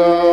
من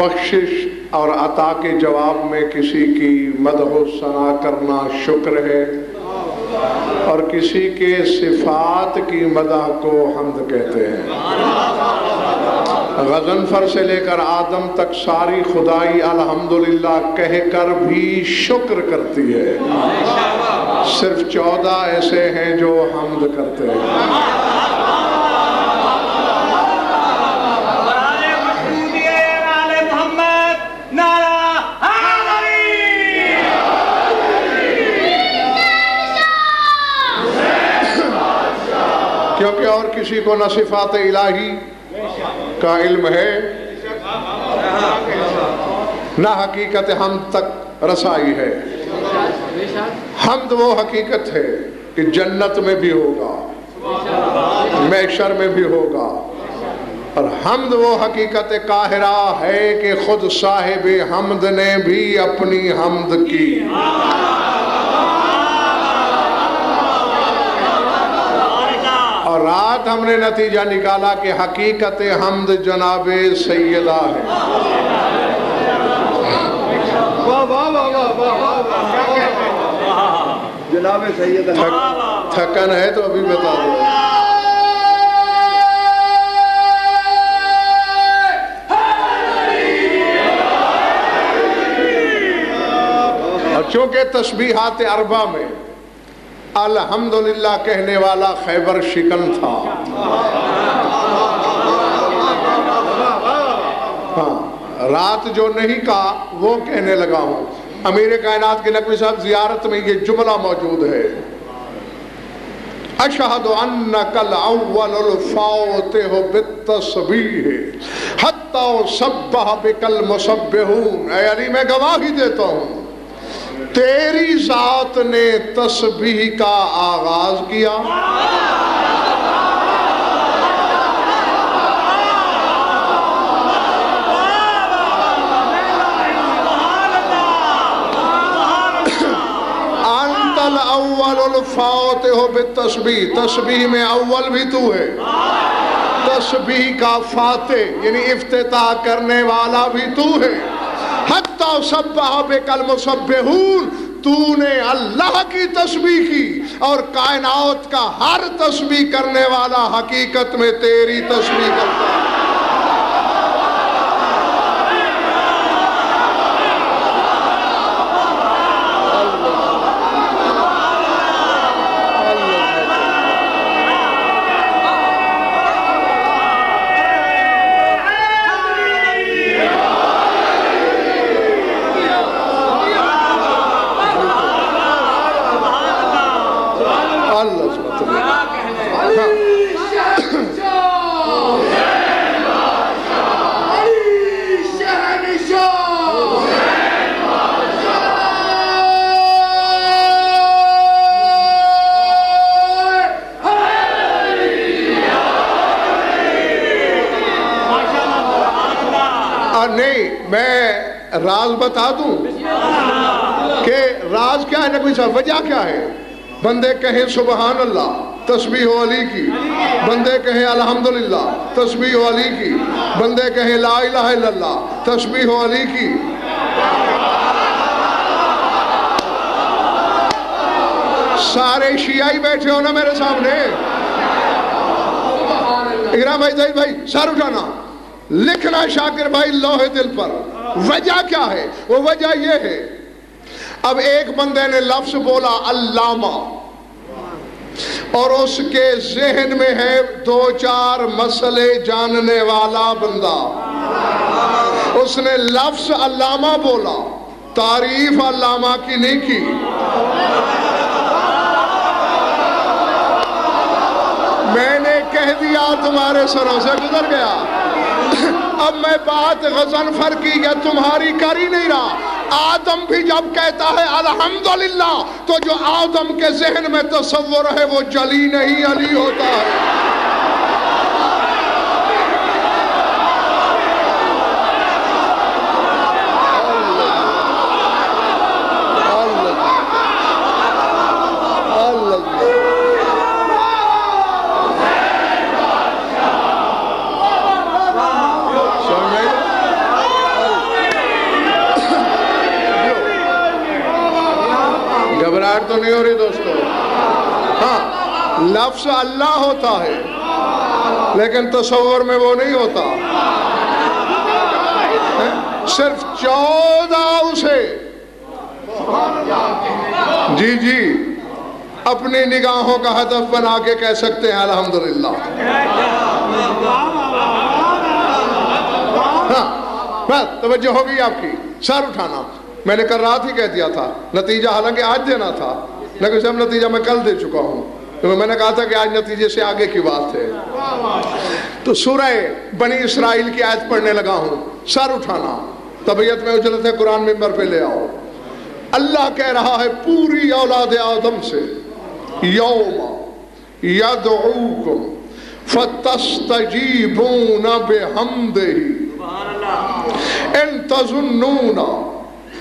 بخشش اور عطا کے جواب میں کسی کی مدح و ثنا کرنا شکر ہے اور کسی کے صفات کی مدح کو حمد کہتے ہیں۔ غزنفر سے لے کر آدم تک ساری خدائی الحمدللہ کہہ کر بھی شکر کرتی ہے۔ صرف چودہ ایسے ہیں جو حمد کرتے ہیں۔ کسی کو نہ صفات الہی کا علم ہے۔ نہ حقیقت حمد تک رسائی ہے۔ حمد وہ حقیقت ہے کہ جنت میں بھی ہوگا، میشر میں بھی ہوگا۔ اور حمد وہ حقیقت قاہرہ ہے کہ خود صاحب حمد نے بھی اپنی حمد کی۔ رات ہم نے نتیجہ نکالا کہ حقیقت حمد جناب سیدہ ہے جناب سید تھک- تھکن ہے تو ابھی بتا دو چونکہ تسبیحات اربع میں الحمدللہ کہنے والا خیبر شکن تھا ہاں رات جو نہیں کہا وہ کہنے لگا ہوں۔ امیر کائنات کے نقوی صاحب زیارت میں یہ جملہ موجود ہے۔ اشہد انک الاول الفاتح بالتسبیح حتی سبح بکل مسبحون اے علی، میں گواہی دیتا ہوں۔ تیری ذات نے تسبیح کا آغاز کیا انت الاول الفاتح بالتسبیح تسبیح میں اول بھی تو ہے۔ تسبیح کا فاتح یعنی افتتاح کرنے والا بھی تو ہے۔ حتی سبح بکل مسبحون تو نے اللہ کی تسبیح کی اور کائنات کا ہر تسبیح کرنے والا حقیقت میں تیری تسبیح کرتا ہے۔ راز بتا دوں کہ راز کیا ہے؟ نبی صاحب، وجہ کیا ہے؟ بندے کہیں سبحان اللہ، تسبیح و علی کی۔ بندے کہیں الحمدللہ، تسبیح و علی کی۔ بندے کہیں لا الہ الا اللہ، تسبیح و علی کی۔ سارے شیعہ ہی بیٹھے ہو نا میرے سامنے۔ اگرام بھائی زہید بھائی، سر اٹھانا۔ لکھنا شاکر بھائی، لوہے دل پر۔ وجہ کیا ہے؟ وہ وجہ یہ ہے، اب ایک بندے نے لفظ بولا علامہ، اور اس کے ذہن میں ہے دو چار مسئلے جاننے والا بندہ۔ اس نے لفظ علامہ بولا، تعریف علامہ کی نہیں کی۔ میں نے کہہ دیا، تمہارے سروں سے گزر گیا۔ اب میں بات غزنفر کی، یہ تمہاری کر ہی نہیں رہا۔ آدم بھی جب کہتا ہے الحمدللہ، تو جو آدم کے ذہن میں تصور ہے، وہ جلی نہیں، علی ہوتا ہے۔ تو نہیں ہو رہی دوستو؟ ہاں لفظ اللہ ہوتا ہے، لیکن تصور میں وہ نہیں ہوتا۔ صرف چودہ اسے۔ جی جی۔ اپنی نگاہوں کا ہدف بنا کے کہہ سکتے ہیں، الحمدللہ۔ ہاں، توجہ ہوگی آپ کی۔ سر اٹھانا۔ میں نے کل رات ہی کہہ دیا تھا نتیجہ حالانکہ آج دینا تھا۔ لیکن جب نتیجہ میں کل دے چکا ہوں۔ میں نے کہا تھا کہ آج نتیجے سے آگے کی بات ہے۔ تو سورہ بنی اسرائیل کی آیت پڑھنے لگا ہوں۔ سر اٹھانا۔ طبیعت میں اجلت ہے قرآن ممبر پہ لے آؤ۔ اللہ کہہ رہا ہے پوری اولاد آدم سے یوم یدعوکم فتستجیبون بحمدہی ان تظنون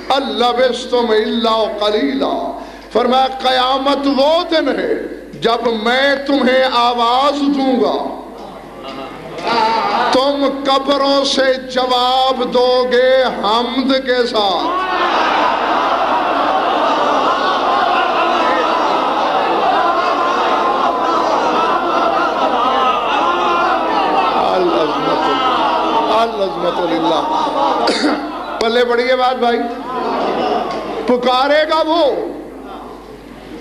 اللبستم اللہ قلیلا۔ فرمایا، قیامت وہ دن ہے جب میں تمہیں آواز دوں گا۔ تم قبروں سے جواب دو گے حمد کے ساتھ۔ اللہ العظمت اللہ۔ پلے بڑی ہے بات بھائی۔ پکارے گا وہ۔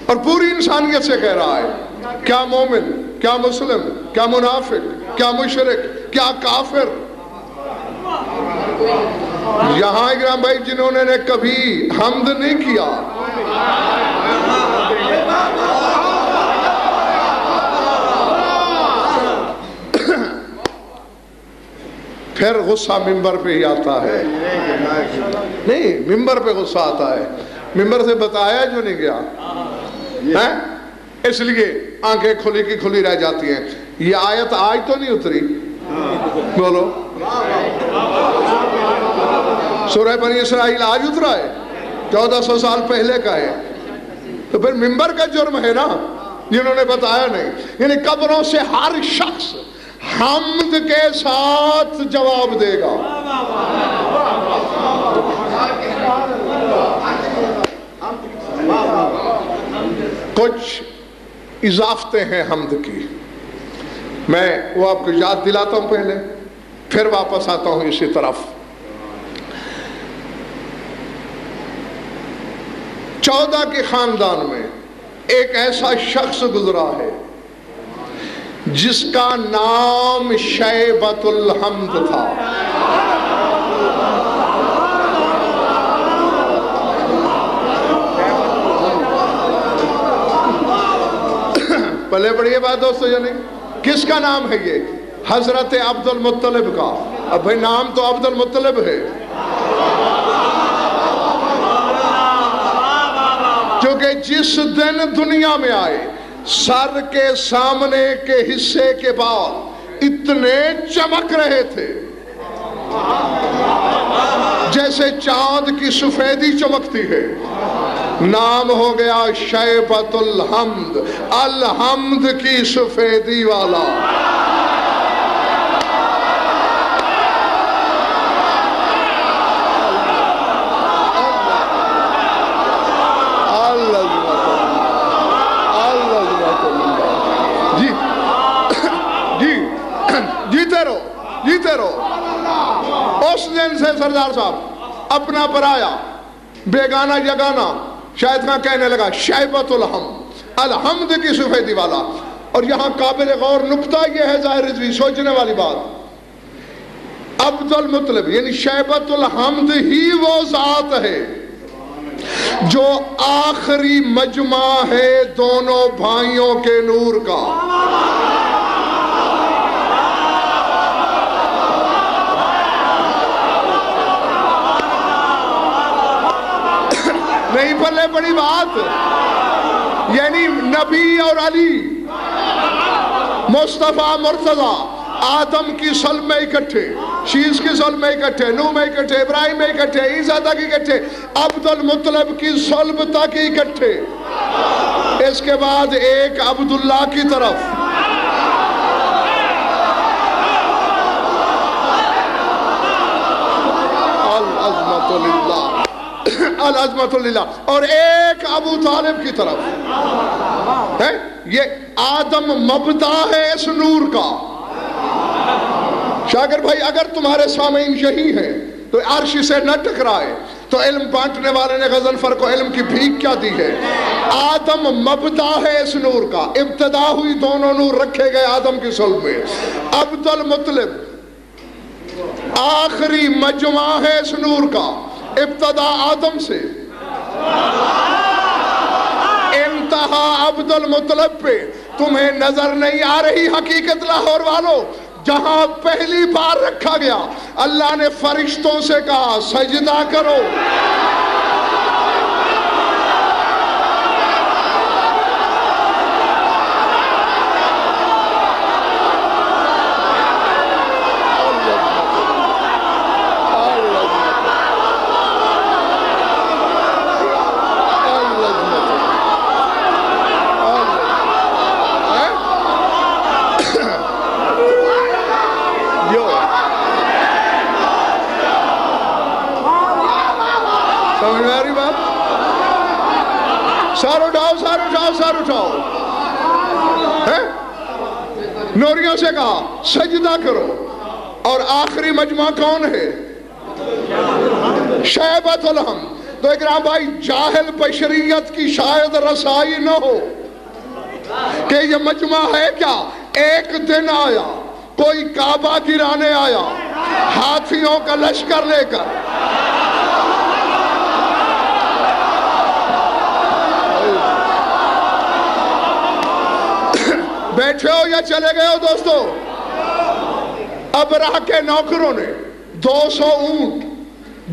اور پوری انسانیت سے کہہ رہا ہے، کیا مومن، کیا مسلم، کیا منافق، کیا مشرق کیا کافر۔ یہاں اگرام بھائی جنہوں نے کبھی حمد نہیں کیا۔ پھر غصہ ممبر پہ ہی آتا ہے۔ نہیں ممبر پہ غصہ آتا ہے۔ ممبر سے بتایا جو نہیں گیا۔ ہاں؟ اس لیے آنکھیں کھلی کی کھلی رہ جاتی ہیں۔ یہ آیت آج تو نہیں اتری۔ بولو۔ سورہ بنی اسرائیل آج اترا ہے۔ چودہ سو سال پہلے کا ہے۔ تو پھر ممبر کا جرم ہے نا جنہوں نے بتایا نہیں۔ یعنی قبروں سے ہر شخص حمد کے ساتھ جواب دے گا۔ کچھ اضافتے ہیں حمد کی۔ میں وہ آپ کو یاد دلاتا ہوں پہلے، پھر واپس آتا ہوں اسی طرف۔ چودہ کے خاندان میں ایک ایسا شخص گزرا ہے۔ جس کا نام شیبت الحمد تھا۔ پہلے بڑی بات دوستو یعنی کس کا نام ہے یہ؟ حضرت عبد المطلب کا۔ اب بھائی، نام تو عبد المطلب ہے کیونکہ جس دن دنیا میں آئے سر کے سامنے کے حصے کے بعد اتنے چمک رہے تھے۔ جیسے چاند کی سفیدی چمکتی ہے۔ نام ہو گیا شیبت الحمد الحمد کی سفیدی والا۔ سردار صاحب، اپنا پرایا، بیگانہ یگانہ، شاید کہاں کہنے لگا شیبت الحم، الحمد کی سفیدی والا اور یہاں قابل غور نکتہ یہ ہے، ظاہر رضوی، سوچنے والی بات عبد المطلب یعنی شیبت الحمد ہی وہ ذات ہے جو آخری مجمع ہے دونوں بھائیوں کے نور کا آمد! نہیں پلے بڑی بات۔ یعنی نبی اور علی، مصطفیٰ، مرتضی، آدم کی سلب میں اکٹھے، شیز کی سلب میں اکٹھے نو میں اکٹھے، ابراہیم میں اکٹھے، عیسیٰ تک اکٹھے عبد المطلب کی سلب تک اکٹھے۔ اس کے بعد ایک عبداللہ کی طرف العظمت للہ العظمت للہ اور ایک ابو طالب کی طرف۔ ہے یہ آدم مبدا ہے اس نور کا۔ شاگر بھائی، اگر تمہارے سامعین یہی ہیں، تو عرش سے نہ ٹکرائے، تو علم بانٹنے والے نے غزنفر کو علم کی بھیک کیا دی ہے؟ آدم مبدا ہے اس نور کا۔ ابتدا ہوئی دونوں نور رکھے گئے آدم کی صلب میں۔ عبد المطلب آخری مجمع ہے اس نور کا۔ ابتدا آدم سے۔ انتہا عبد المطلب پہ۔ تمہیں نظر نہیں آ رہی حقیقت لاہور والوں۔ جہاں پہلی بار رکھا گیا۔ اللہ نے فرشتوں سے کہا، سجدہ کرو Yo. سمجھ میں آ رہی بات سار اٹھاؤ سار اٹھاؤ اٹھاؤ نوریوں سے کہا سجدہ کرو اور آخری مجمع کون ہے شہبت الحم تو اکرام بھائی جاہل بشریت کی شاید رسائی نہ ہو کہ یہ مجمع ہے کیا ایک دن آیا کوئی کعبہ گرانے آیا ہاتھیوں کا لشکر لے کر بیٹھے ہو یا چلے گئے ہو دوستو؟ اب راہ کے نوکروں نے دو سو اونٹ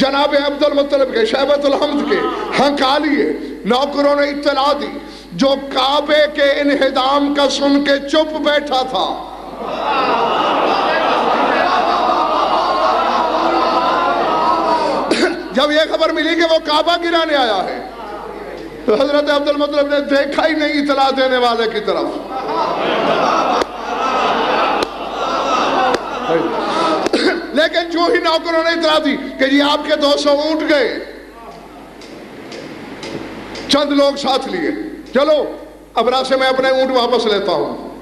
جناب عبد المطلب کے، شہبت الحمد کے ہنکا لیے نوکروں نے اطلاع دی، جو کعبے کے انہدام کا سن کے چپ بیٹھا تھا۔ جب یہ خبر ملی کہ وہ کعبہ گرانے آیا ہے تو حضرت عبد المطلب نے دیکھا ہی نہیں اطلاع دینے والے کی طرف۔ لیکن جو ہی نوکروں نے اطلاع دی کہ جی آپ کے دو سو اونٹ گئے، چند لوگ ساتھ لیے۔ چلو ابرا سے میں اپنے اونٹ واپس لیتا ہوں۔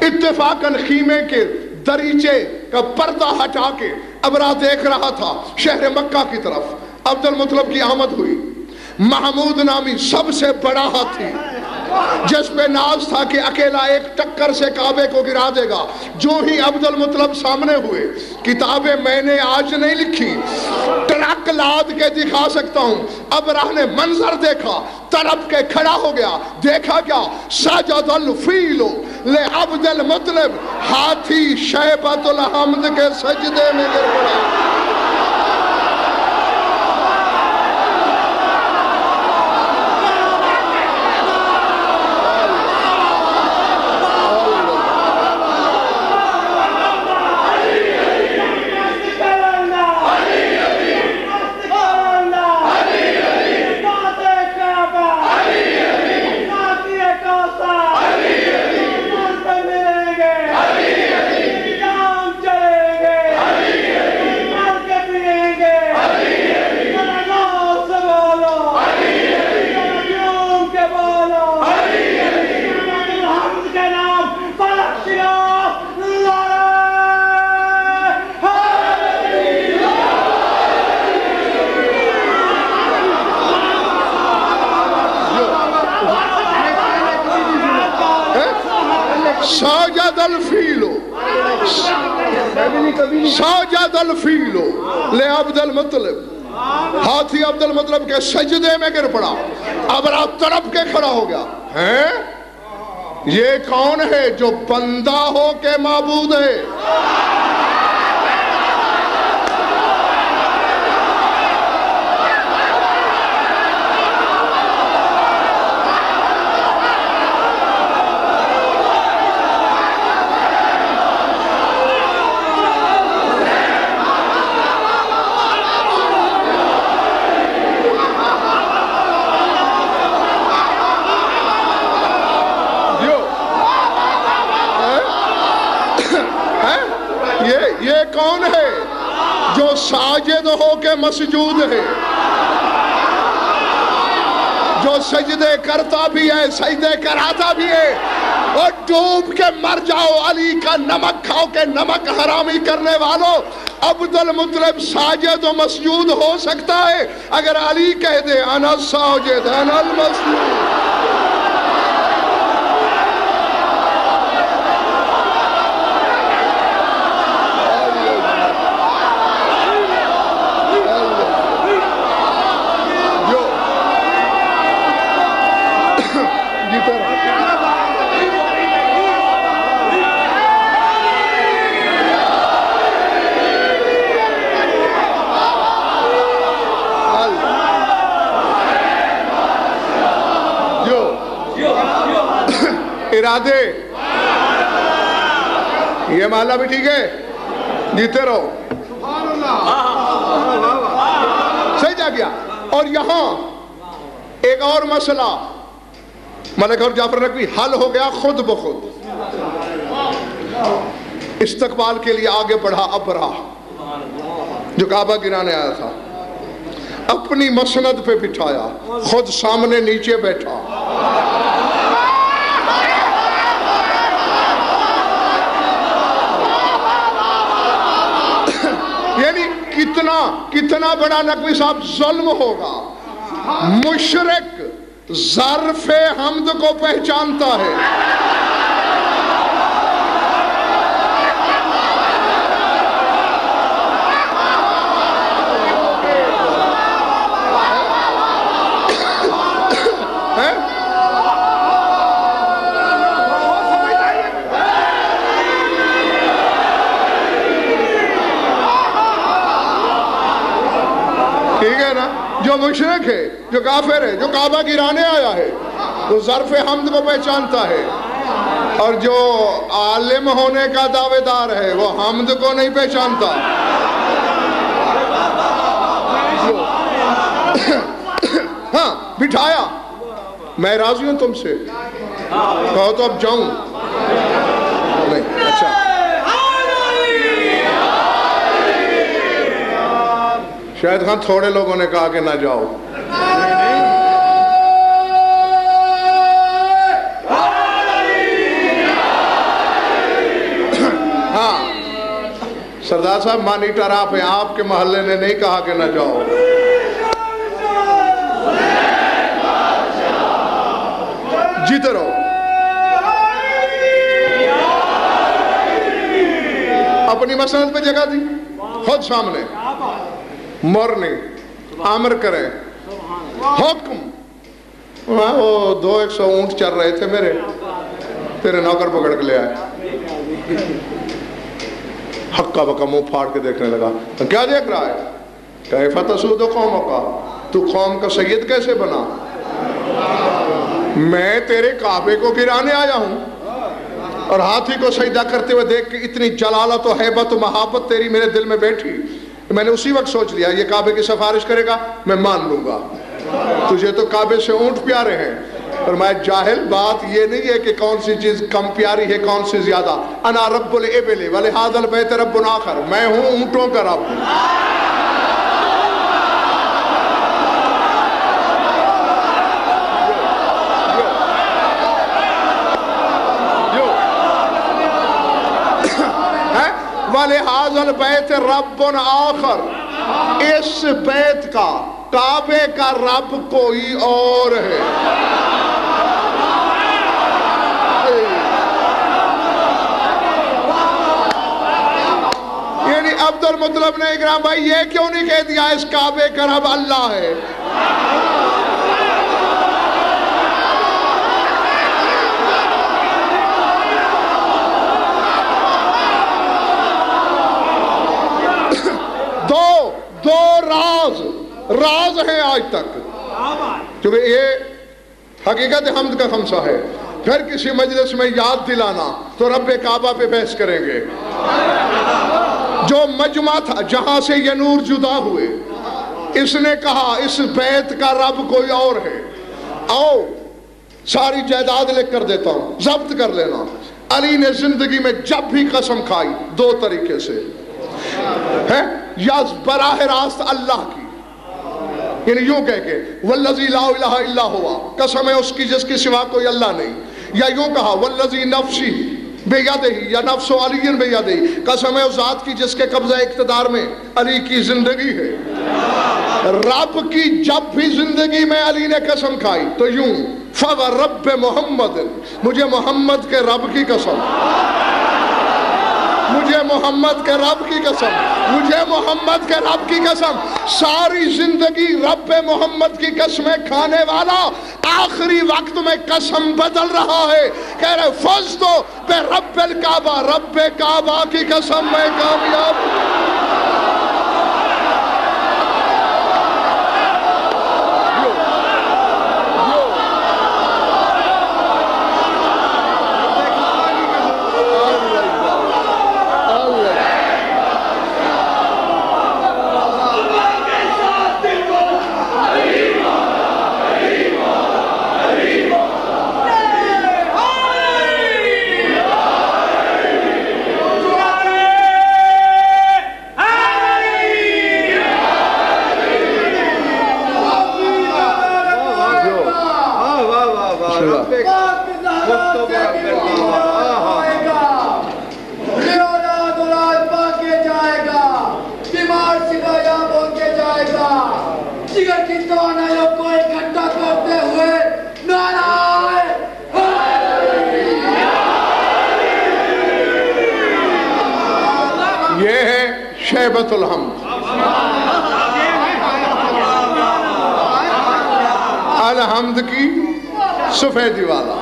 اتفاقاً خیمے کے دریچے کا پردہ ہٹا کے ابرا دیکھ رہا تھا شہر مکہ کی طرف۔ عبد المطلب کی آمد ہوئی۔ محمود نامی سب سے بڑا ہاتھی۔ جس پہ ناز تھا کہ اکیلا ایک ٹکر سے کعبے کو گرا دے گا۔ جو ہی عبد المطلب سامنے ہوئے، کتابیں میں نے آج نہیں لکھی۔ ٹرک لاد کے دکھا سکتا ہوں۔ اب راہ نے منظر دیکھا، تڑپ کے کھڑا ہو گیا۔ دیکھا کیا؟ سجد الفیلو لے عبد المطلب، ہاتھی شیبت الحمد کے سجدے میں گر پڑا۔ الفیلو ساجد الفیلو لے عبد المطلب۔ ہاتھی عبد المطلب کے سجدے میں گر پڑا۔ اب آپ تڑپ کے کھڑا ہو گیا۔ ہیں؟ یہ کون ہے جو بندہ ہو کے معبود ہے جو ہیں؟ یہ یہ کون ہے جو ساجد ہو کے مسجود ہے۔ جو سجدے کرتا بھی ہے، سجدے کراتا بھی ہے۔ اور ڈوب کے مر جاؤ، علی کا نمک کھاؤ کے نمک حرامی کرنے والوں۔ عبد المطلب ساجد و مسجود ہو سکتا ہے۔ اگر علی کہہ دے، انا ساجد، انا المسجود جو جیتا رہا جو ارادے یہ محلہ بھی ٹھیک ہے؟ جیتے رہو۔ صحیح جا گیا۔ اور یہاں ایک اور مسئلہ۔ ملک اور جعفر نقوی، حل ہو گیا خود بخود۔ استقبال کے لیے آگے بڑھا ابرا جو کعبہ گرانے آیا تھا، اپنی مسند پہ بٹھایا، خود سامنے نیچے بیٹھا یعنی کتنا کتنا بڑا نقوی صاحب ظلم ہوگا۔ مشرق ظرف حمد کو پہچانتا ہے ہیں؟ ٹھیک ہے نا جو مشرق ہے، جو کافر ہے، جو کعبہ گرانے آیا ہے، وہ ظرف حمد کو پہچانتا ہے۔ اور جو عالم ہونے کا دعوے دار ہے، وہ حمد کو نہیں پہچانتا۔ ہاں بٹھایا۔ میں راضی ہوں تم سے۔ کہو تو اب جاؤں۔ نہیں اچھا۔ شاید خان تھوڑے لوگوں نے کہا کہ نہ جاؤ۔ ہاں۔ سردار صاحب مانیٹر آپ ہیں آپ کے محلے نے نہیں کہا کہ نہ جاؤ۔ جیتے رہو۔ اپنی مسند پہ جگہ دی۔ خود سامنے۔ مورننگ عامر کریں حکم۔ ہاں، وہ دو ایک سو اونٹ چل رہے تھے میرے۔ تیرے نوکر پکڑ کے لے آئے۔ حقا بکا منہ پھاڑ کے دیکھنے لگا۔ کیا دیکھ رہا ہے؟ کیفا تسود قوموں کا تو قوم کا سید کیسے بنا؟ میں تیرے کعبے کو گرانے آیا ہوں۔ اور ہاتھی کو سجدہ کرتے ہوئے دیکھ کے اتنی جلالت و حیبت و محبت تیری میرے دل میں بیٹھی۔ میں نے اسی وقت سوچ لیا، یہ کعبے کی سفارش کرے گا، میں مان لوں گا۔ تجھے تو کعبے سے اونٹ پیارے ہیں۔ اور میں جاہل، بات یہ نہیں ہے کہ کون سی چیز کم پیاری ہے، کون سی زیادہ۔ انا رب الابل ولہذا البیت رب آخر میں ہوں اونٹوں کا رب جو ہیں وَلِحَاظَ الْبَيْتِ رَبٌ آخر، اس بیت کا کعبے کا رب کوئی اور ہے۔ یعنی عبد المطلب نے اکرام بھائی یہ کیوں نہیں کہہ دیا، اس کعبے کا رب اللہ ہے دو دو راز ہیں آج تک۔ کیونکہ یہ حقیقت حمد کا خمسہ ہے۔ پھر کسی مجلس میں یاد دلانا تو رب کعبہ پہ بحث کریں گے۔ جو مجمع تھا، جہاں سے یہ نور جدا ہوئے، اس نے کہا، اس بیت کا رب کوئی اور ہے۔ آؤ، ساری جائیداد لکھ کر دیتا ہوں، ضبط کر لینا۔ علی نے زندگی میں جب بھی قسم کھائی، دو طریقے سے۔ یا براہ راست اللہ کی۔ یعنی یوں کہہ کے والذی لا الہ الا ہوا قسم ہے اس کی جس کی سوا کوئی اللہ نہیں. یا یوں کہا والذی نفسی بے یادہی یا نفس و علی بے یادہی قسم ہے اس ذات کی جس کے قبضہ اقتدار میں علی کی زندگی ہے. رب کی جب بھی زندگی میں علی نے قسم کھائی، تو یوں فَوَ رب محمد، مجھے محمد کے رب کی قسم. مجھے محمد کے رب کی قسم، مجھے محمد کے رب کی قسم، ساری زندگی رب محمد کی قسمیں کھانے والا آخری وقت میں قسم بدل رہا ہے۔ کہہ رہے فض تو رب الکعبہ، رب کعبہ کی قسم میں کامیاب۔ ہوں واہ واہ واہ رب مصطفیٰ رب جگر کی توانائیوں کو اکٹھا کرتے ہوئے نعرہ یہ ہے شیبت الحمد الحمد کی سفیدی والا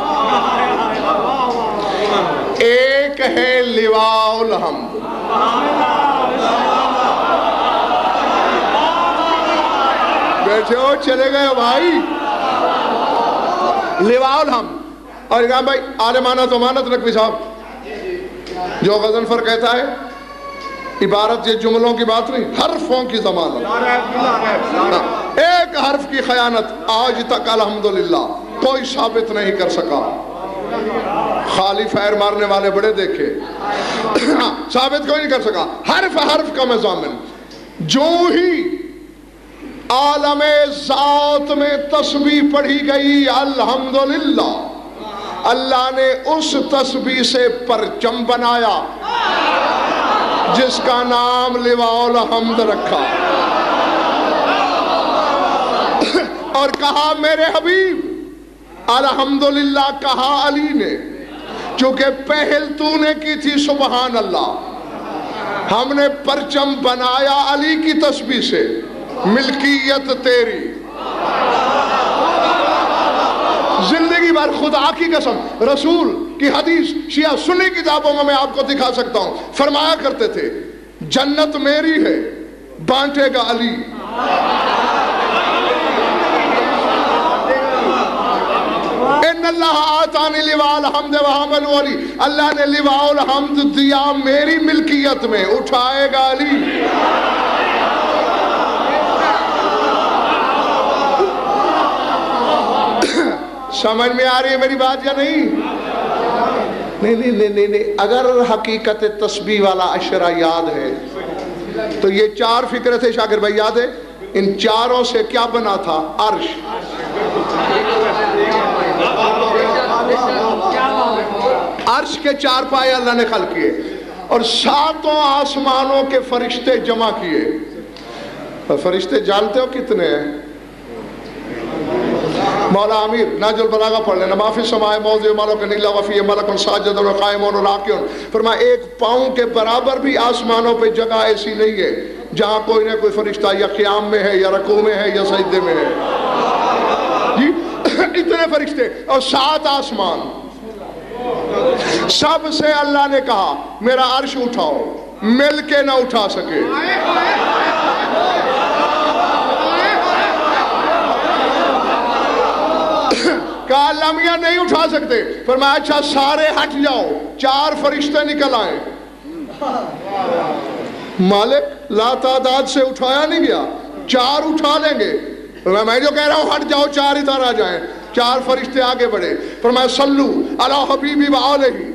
ایک ہے لواء الحمد چلے گئے بھائی۔ لواء الحمد اور کہا بھائی عالمانت امانت نقوی صاحب۔ جو غزنفر کہتا ہے، عبارت یہ جملوں کی بات نہیں، حرفوں کی ضمانت ہاں، ایک حرف کی خیانت، آج تک الحمدللہ، کوئی ثابت نہیں کر سکا۔ خالی فیر مارنے والے بڑے دیکھے۔ ہاں، ثابت کوئی نہیں کر سکا۔ حرف حرف کا میں مضامن جو ہی عالم ذات میں تسبیح پڑھی گئی، الحمدللہ۔ اللہ نے اس تسبیح سے پرچم بنایا، جس کا نام لواء الحمد رکھا۔ اور کہا، میرے حبیب، الحمدللہ کہا علی نے، چونکہ پہل تو نے کی تھی، سبحان اللہ۔ ہم نے پرچم بنایا علی کی تسبیح سے۔ ملکیت تیری۔ زندگی بھر خدا کی قسم، رسول کی حدیث، شیعہ سنی کتابوں میں میں آپ کو دکھا سکتا ہوں۔ فرمایا کرتے تھے، جنت میری ہے، بانٹے گا علی۔ ان اللہ آتانی لواء الحمد وحمل علی۔ اللہ نے لواء الحمد دیا میری ملکیت میں، اٹھائے گا علی۔ سمجھ میں آ رہی ہے میری بات یا نہیں؟ نہیں نہیں نہیں نہیں اگر حقیقت تسبیح والا اشرا یاد ہے، تو یہ چار فکرے تھے شاکر بھائی، یاد ہے؟ ان چاروں سے کیا بنا تھا؟ عرش۔ عرش کے چار پائے اللہ نے خلق کیے، اور ساتوں آسمانوں کے فرشتے جمع کیے۔ اور فرشتے جانتے ہو کتنے ہیں؟ مولا امیر ناج البلاغہ پڑھ لینا معافی سمائے، موضع ملک نیلا وفی ملک ساجد و قائمون و راکیون۔ فرمایا، ایک پاؤں کے برابر بھی آسمانوں پہ جگہ ایسی نہیں ہے، جہاں کوئی نہ کوئی فرشتہ یا قیام میں ہے، یا رکوع میں ہے، یا سجدے میں ہے۔ جی؟ اتنے فرشتے، اور سات آسمان۔ سب سے اللہ نے کہا، میرا عرش اٹھاؤ، مل کے نہ اٹھا سکے۔ کہا اللہ میاں نہیں اٹھا سکتے۔ فرمایا اچھا سارے ہٹ جاؤ۔ چار فرشتے نکل آئے۔ مالک لا تعداد سے اٹھایا نہیں گیا۔ چار اٹھا لیں گے۔ میں جو کہہ رہا ہوں، ہٹ جاؤ، چار ادھر آ جائیں۔ چار فرشتے آگے بڑھے۔ فرمایا، صلو علی حبیبی و آلہی۔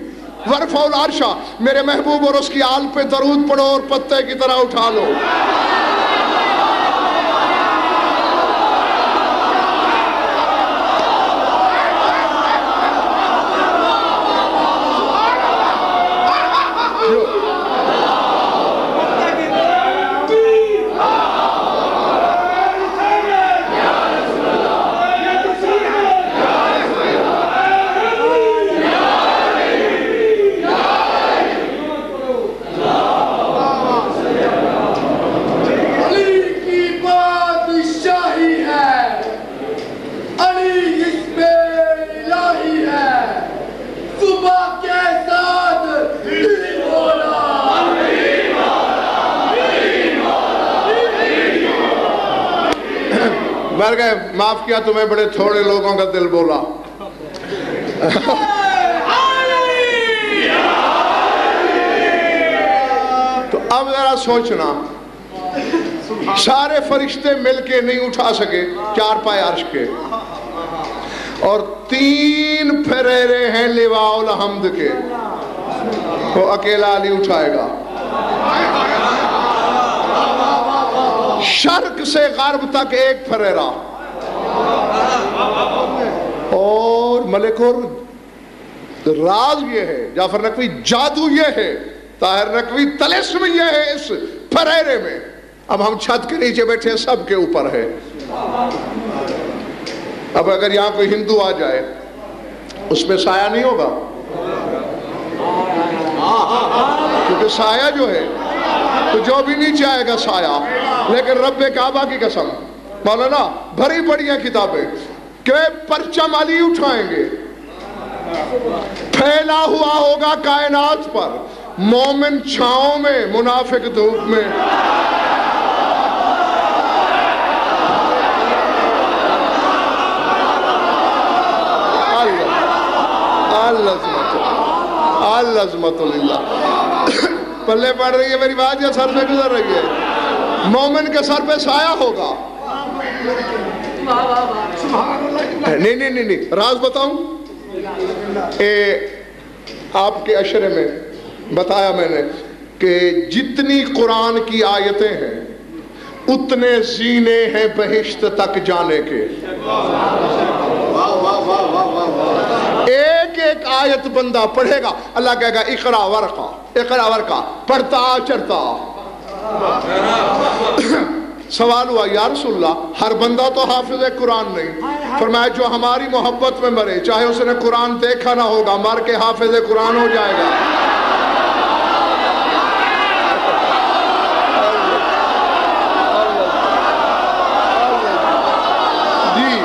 ورفع العرشہ میرے محبوب اور اس کی آل پہ درود پڑھو اور پتے کی طرح اٹھا لو علی کی بادشاہی ہے علی اس میں الہی ہے صبح کے ساتھ دل بولا مر گئے معاف کیا تمہیں بڑے تھوڑے لوگوں کا دل بولا؟ تو اب ذرا سوچنا، سارے فرشتے مل کے نہیں اٹھا سکے، چار پائے عرش کے۔ اور تین پھریرے ہیں لواء الحمد کے۔ وہ اکیلا علی اٹھائے گا۔ شرق سے غرب تک ایک پھریرا ملک اور راز یہ ہے، جعفر نقوی جادو یہ ہے، طاہر نقوی تلسم یہ ہے اس پھریرے میں۔ اب ہم چھت کے نیچے بیٹھے سب کے اوپر ہے۔ اب اگر یہاں کوئی ہندو آ جائے، اس میں سایہ نہیں ہوگا۔ کیونکہ سایہ جو ہے، تو جو بھی نیچے آئے گا سایہ۔ لیکن رب کعبہ کی قسم، مولانا، بھری پڑی ہیں کتابیں۔ کہ پرچم علی اٹھائیں گے پھیلا ہوا ہوگا کائنات پر مومن چھاؤں میں منافق دھوپ میں العظمت اللہ پلے پڑ رہی ہے میری بات یا سر سے گزر رہی ہے مومن کے سر پہ سایہ ہوگا نہیں نہیں نہیں راز بتاؤں؟ آپ کے اشرے میں بتایا میں نے کہ جتنی قرآن کی آیتیں ہیں، اتنے زینے ہیں بہشت تک جانے کے۔ ایک ایک آیت بندہ پڑھے گا، اللہ کہے گا اقرا ورقا اقرا ورقا پڑھتا چڑھتا۔ سوال ہوا یا رسول اللہ ہر بندہ تو حافظ قرآن نہیں. فرمایا جو ہماری محبت میں مرے چاہے اس نے قرآن دیکھا نہ ہوگا مر کے حافظ قرآن ہو جائے گا. جی۔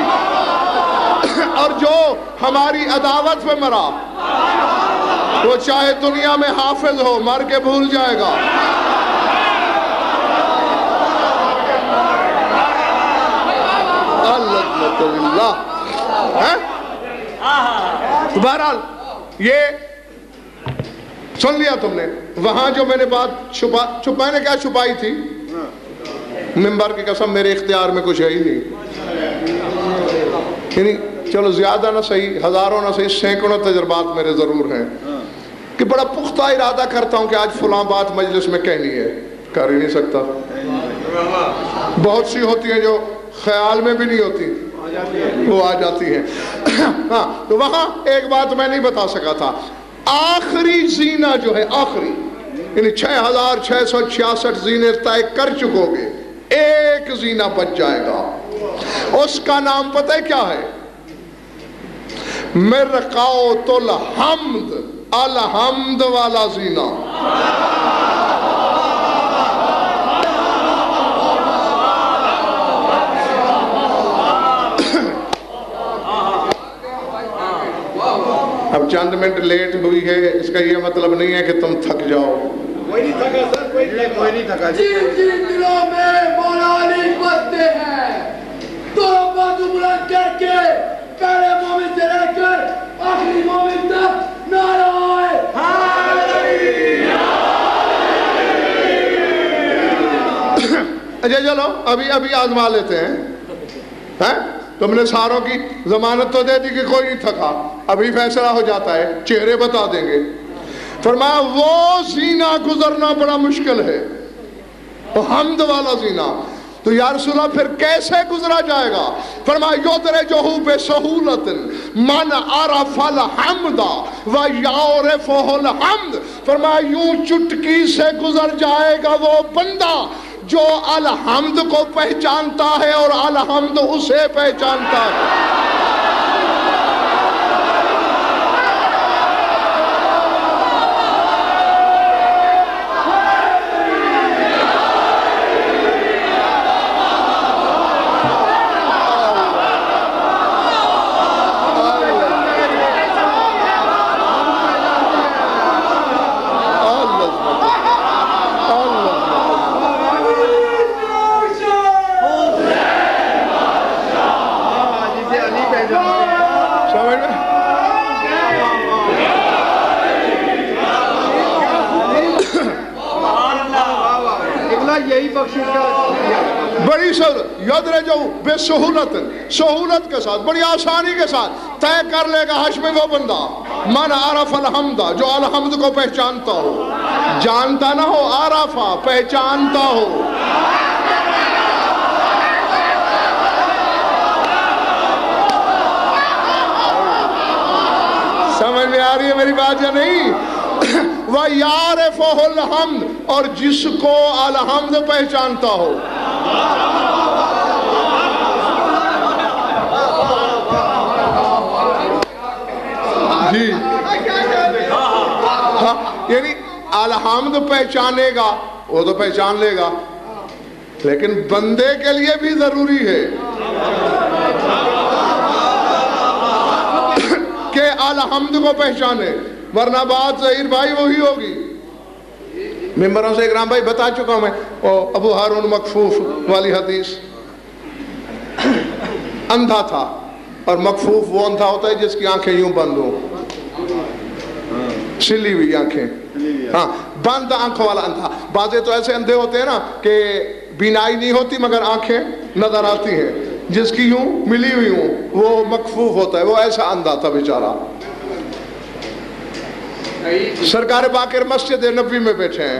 اور جو ہماری عداوت پہ مرا وہ چاہے دنیا میں حافظ ہو مر کے بھول جائے گا۔ الحمد للہ ہاں؟ بہرحال، یہ سن لیا تم نے۔ وہاں جو میں نے بات چھپا، چھپ نے کیا چھپائی تھی؟ ممبر کی قسم، میرے اختیار میں کچھ ہے ہی نہیں۔ یعنی چلو، زیادہ نہ صحیح، ہزاروں نہ صحیح، سینکڑوں تجربات میرے ضرور ہیں۔ کہ بڑا پختہ ارادہ کرتا ہوں کہ آج فلاں بات مجلس میں کہنی ہے۔ کر ہی نہیں سکتا۔ بہت سی ہوتی ہیں جو خیال میں بھی نہیں ہوتی۔ وہ آ جاتی ہیں ہاں تو وہاں ایک بات میں نہیں بتا سکا تھا۔ آخری زینہ جو ہے، آخری یعنی چھ ہزار چھ سو چھیاسٹھ زینے طے کر چکو گے۔ ایک زینہ بچ جائے گا۔ اس کا نام پتہ ہے کیا ہے؟ مرقاؤت الحمد الحمد والا زینہ۔ اب چند منٹ لیٹ ہوئی ہے اس کا یہ مطلب نہیں ہے کہ تم تھک جاؤ۔ کوئی نہیں تھکا سر کوئی نہیں کوئی نہیں تھکا جی۔ جن جن دلوں میں مولا علی بستے ہیں بازو بلند کر کے پہلے مومن سے رہ کر آخری مومن تک نعرہ اچھا چلو ابھی ابھی آزما لیتے ہیں۔ ہیں؟ تم نے ساروں کی ضمانت تو دے دی کہ کوئی نہیں تھکا۔ ابھی فیصلہ ہو جاتا ہے، چہرے بتا دیں گے۔ فرمایا، وہ زینہ گزرنا بڑا مشکل ہے۔ وہ حمد والا زینہ۔ تو یا رسول اللہ، پھر کیسے گزرا جائے گا؟ فرمایا یودر جوہو بے سہولت من عرف الحمد و یعرفہ الحمد۔ فرمایا، یوں چٹکی سے گزر جائے گا وہ بندہ۔ جو الحمد کو پہچانتا ہے اور الحمد اسے پہچانتا ہے جسے علی پہچان سمجھ میں قبلہ یہی بخشش کا بڑی سہولت یدر جو بے سہولت سہولت کے ساتھ، بڑی آسانی کے ساتھ طے کر لے گا حش میں وہ بندہ۔ من عرف الحمدہ جو الحمد کو پہچانتا ہو۔ جانتا نہ ہو، عرفہ پہچانتا ہو۔ سمجھ میں آ رہی ہے میری بات یا نہیں؟ وہ یار الحمد، اور جس کو الحمد پہچانتا ہو۔ جی۔ ہاں یعنی الحمد پہچانے گا، وہ تو پہچان لے گا۔ لیکن بندے کے لیے بھی ضروری ہے کہ الحمد کو پہچانے، ورنہ بات ظہیر بھائی وہی ہوگی۔ ممبروں سے اکرام بھائی بتا چکا ہوں میں، وہ ابو ہارون مکفوف والی حدیث۔ اندھا تھا، اور مکفوف وہ اندھا ہوتا ہے جس کی آنکھیں یوں بند ہوں۔ سلی ہوئی آنکھیں۔ ہاں بند آنکھوں والا اندھا۔ بعضے تو ایسے اندھے ہوتے ہیں نا کہ بینائی نہیں ہوتی مگر آنکھیں نظر آتی ہیں۔ جس کی یوں ملی ہوئی ہوں، وہ مکفوف ہوتا ہے۔ وہ ایسا اندھا تھا بیچارہ۔ سرکار باقر مسجد نبی میں بیٹھے ہیں۔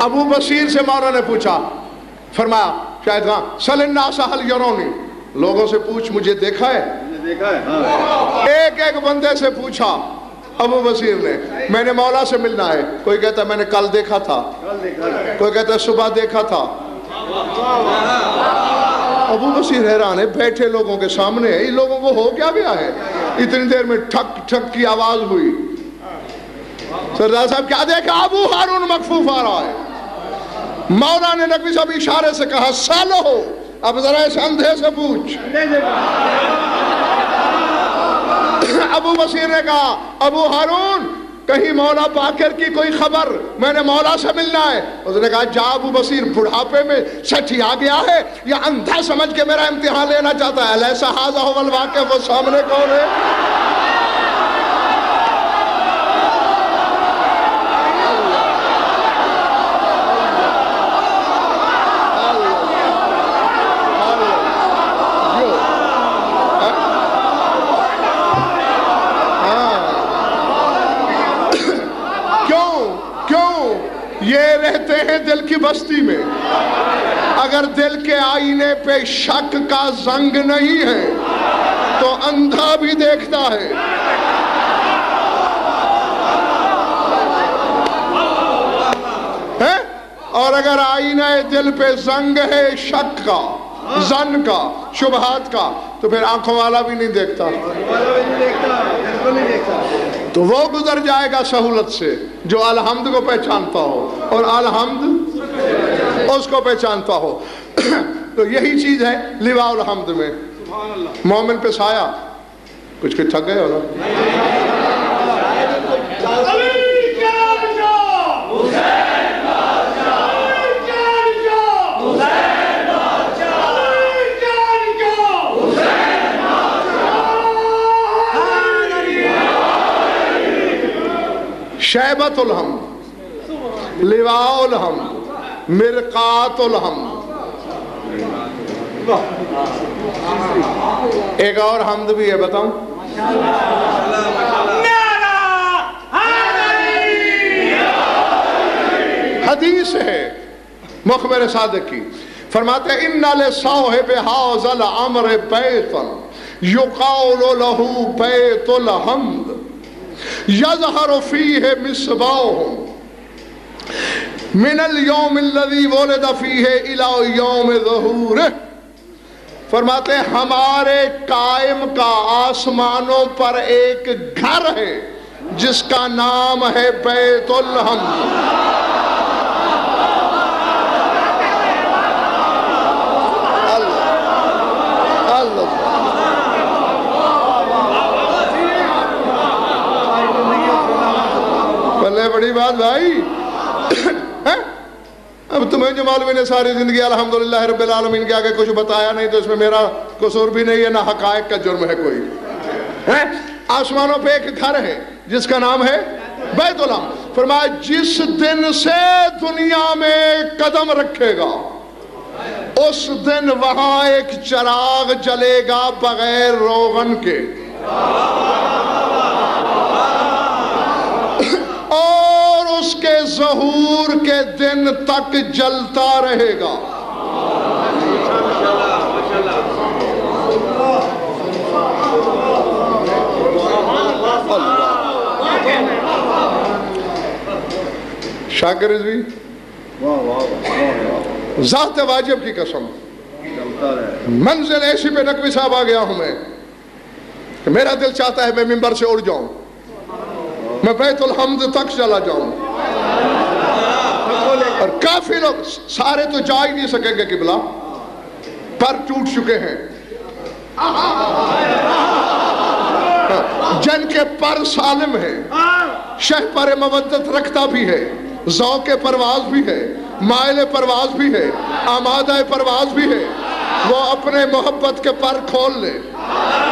ابو بصیر سے مولا نے پوچھا، فرمایا شاید ہاں سل الناس حل یرونی؟ لوگوں سے پوچھ، مجھے دیکھا ہے۔ دیکھا ہے؟ ہاں۔ ایک ایک بندے سے پوچھا ابو بصیر نے میں نے مولا سے ملنا ہے۔ کوئی کہتا ہے میں نے کل دیکھا تھا۔ کوئی کہتا ہے صبح دیکھا تھا۔ ابو بصیر حیران ہے بیٹھے لوگوں کے سامنے۔ ان لوگوں کو ہو کیا گیا ہے؟ اتنی دیر میں ٹھک ٹھک کی آواز ہوئی۔ سردار صاحب کیا دیکھا؟ ابو ہارون مکفوف آ رہا ہے۔ مولا نے نقوی صاحب اشارے سے کہا سالو ہو۔ اب ذرا اس اندھے سے پوچھ۔ ابو بصیر نے کہا، ابو ہارون، کہیں مولا پاکر کی کوئی خبر؟ میں نے مولا سے ملنا ہے۔ اس نے کہا، جا ابو بصیر بڑھاپے میں سچی آ گیا ہے یا اندھا سمجھ کے میرا امتحان لینا چاہتا ہے؟ علیہ صحاظہ ہو وہ سامنے کون ہے کیوں کیوں یہ رہتے ہیں دل کی بستی میں، اگر دل کے آئینے پہ شک کا زنگ نہیں ہے، تو اندھا بھی دیکھتا ہے۔ اور اگر آئینہ دل پہ زنگ ہے شک کا، زن کا، شبہات کا، تو پھر آنکھوں والا بھی نہیں دیکھتا۔ تو وہ گزر جائے گا سہولت سے جو الحمد کو پہچانتا ہو اور الحمد اس کو پہچانتا ہو۔ تو یہی چیز ہے لوا الحمد میں۔ مومن پہ سایہ۔ کچھ کچھ تھک گئے ہو نا علی جان جو حسین بادشاہ علی جان جو حسین بادشاہ علی جان جو حسین شیبت الحمد لواء الحمد مرقات الحمد ایک اور حمد بھی ہے بتاؤں۔ حدیث ہے مخبر صادق کی۔ فرماتے ہیں ان لصاحب هذا الامر بیت یقال له بیت الحمد. یظہر فیہ مصباح من اليوم الذي ولد فیہ الى یوم ظہورہ فرماتے ہیں، ہمارے قائم کا آسمانوں پر ایک گھر ہے، جس کا نام ہے بیت الحمد اللہ اللہ بلے بڑی بات بھائی۔ اب تمہیں جو معلوم نے ساری زندگی الحمدللہ رب العالمین کے آگے کچھ بتایا نہیں تو اس میں میرا قصور بھی نہیں ہے، نہ حقائق کا جرم ہے کوئی۔ آسمانوں پہ ایک گھر ہے، جس کا نام ہے بیت الحمد فرمایا، جس دن سے دنیا میں قدم رکھے گا، اس دن وہاں ایک چراغ جلے گا بغیر روغن کے اور اس کے ظہور کے دن تک جلتا رہے گا۔ شاکر رضوی ذات واجب کی قسم۔ منزل ایسی پہ نقوی صاحب آ گیا ہوں میں کہ میرا دل چاہتا ہے میں ممبر سے اڑ جاؤں۔ میں بیت الحمد تک چلا جاؤں۔ اور کافی لوگ سارے تو جا ہی نہیں سکیں گے قبلہ، پر ٹوٹ چکے ہیں۔ جن کے پر سالم ہے، شہ پر مودت رکھتا بھی ہے، ذوق پرواز بھی ہے، مائل پرواز بھی ہے، آمادہ پرواز بھی ہے۔ وہ اپنے محبت کے پر کھول لے۔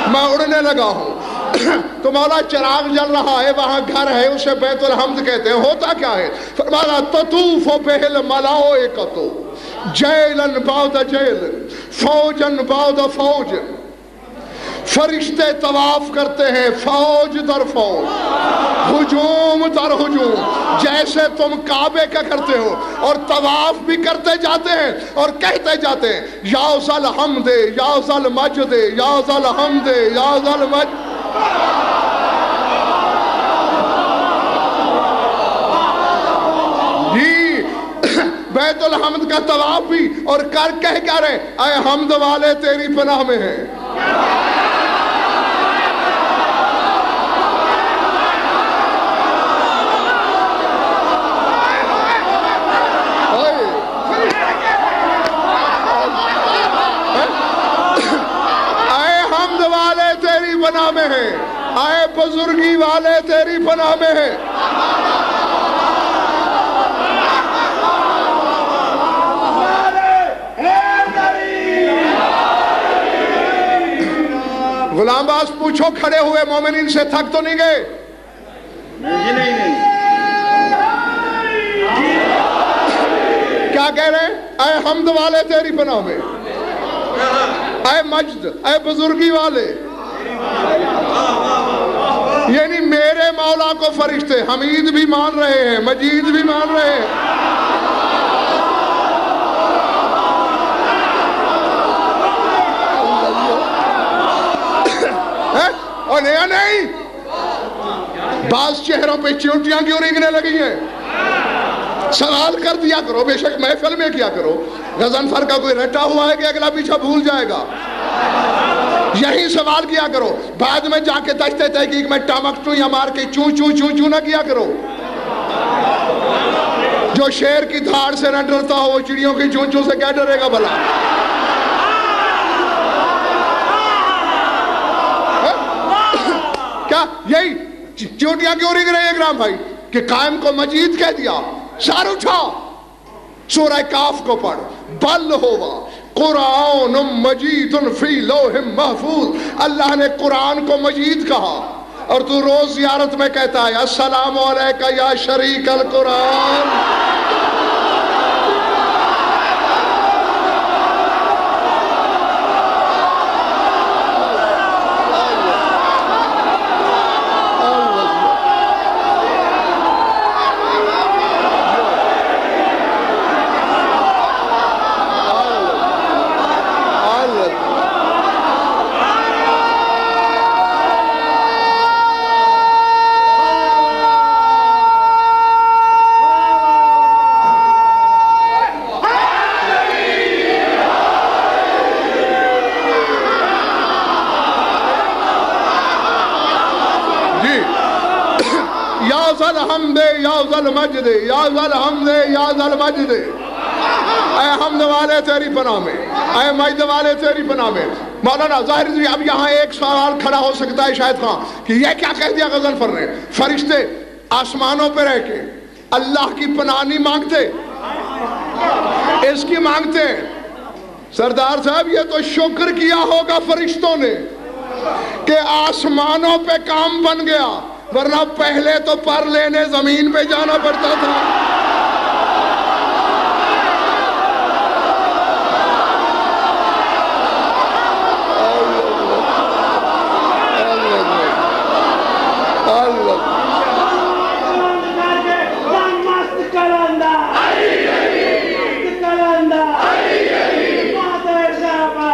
میں اڑنے لگا ہوں۔ تو مولا چراغ جل رہا ہے، وہاں گھر ہے، اسے بیت الحمد کہتے ہیں، ہوتا کیا ہے؟ فرمانا تطوف بہل ملائکتو جیلن بعد جیلن فوجن بعد فوجن فرشتے طواف کرتے ہیں، فوج در فوج، ہجوم در ہجوم، جیسے تم کعبے کا کرتے ہو۔ اور طواف بھی کرتے جاتے ہیں اور کہتے جاتے ہیں، یا ذل حمد یا ذل مجد یا ذل حمد یا ذل مجد جی بیت الحمد کا طواف بھی اور کر کہہ کیا رہے؟ اے حمد والے تیری پناہ میں ہیں اے حمد والے تیری پناہ میں ہیں اے بزرگی والے تیری پناہ میں ہیں غلام باز پوچھو کھڑے ہوئے مومنین سے تھک تو نہیں گئے؟ جی نہیں نہیں۔ کیا کہہ رہے ہیں؟ اے حمد والے تیری پناہ میں۔ اے مجد اے بزرگی والے۔ یعنی میرے مولا کو فرشتے حمید بھی مان رہے ہیں، مجید بھی مان رہے ہیں۔ اور نیا نہیں؟ بعض چہروں پہ چونٹیاں کیوں رنگنے لگی ہیں؟ سوال کر دیا کرو، بے شک محفل میں کیا کرو۔ غزنفر کا کوئی رٹا ہوا ہے کہ اگلا پیچھا بھول جائے گا؟ یہی سوال کیا کرو۔ بعد میں جا کے دشتے تحقیق میں ٹامک یا مار کے چون چون چون چون نہ کیا کرو۔ جو شیر کی دھاڑ سے نہ ڈرتا ہو، وہ چڑیوں کی چون چون سے کیا ڈرے گا بھلا؟ کیا یہی چوٹیاں کیوں رنگ رہے ہیں اکرام بھائی؟ کہ قائم کو مجید کہہ دیا سار اٹھا، سورہ کاف کو پڑھ، بل ہوا۔ قرآن مجید فی لوح محفوظ۔ اللہ نے قرآن کو مجید کہا۔ اور تو روز زیارت میں کہتا ہے، السلام علیکہ یا شریک القرآن۔ یا ذل مجد یا ذل حمد یا ذل مجد اے حمد والے تیری پناہ میں، اے مجد والے تیری پناہ میں۔ مولانا ظاہر جی اب یہاں ایک سوال کھڑا ہو سکتا ہے شاید خان کہ یہ کیا کہہ دیا غزل فر نے؟ فرشتے آسمانوں پہ رہ کے اللہ کی پناہ نہیں مانگتے؟ اس کی مانگتے ہیں۔ سردار صاحب، یہ تو شکر کیا ہوگا فرشتوں نے کہ آسمانوں پہ کام بن گیا۔ ورنہ پہلے تو پر لینے زمین پہ جانا پڑتا تھا مست کلندہ مست کلندہ مادر شعبہ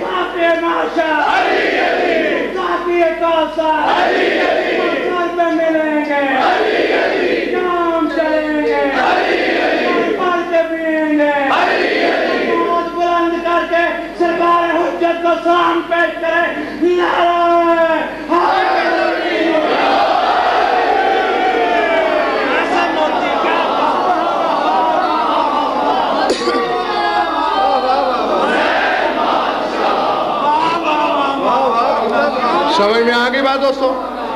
صافی معاشا صافی کوثر مقصد پہ ملیں گے شام چلیں گے پل پہ پئیں گے بہت بلند کر کے سرکار حجت کو سلام پیش کرے نعرہ حیدری سمجھ میں آگئی بات دوستو؟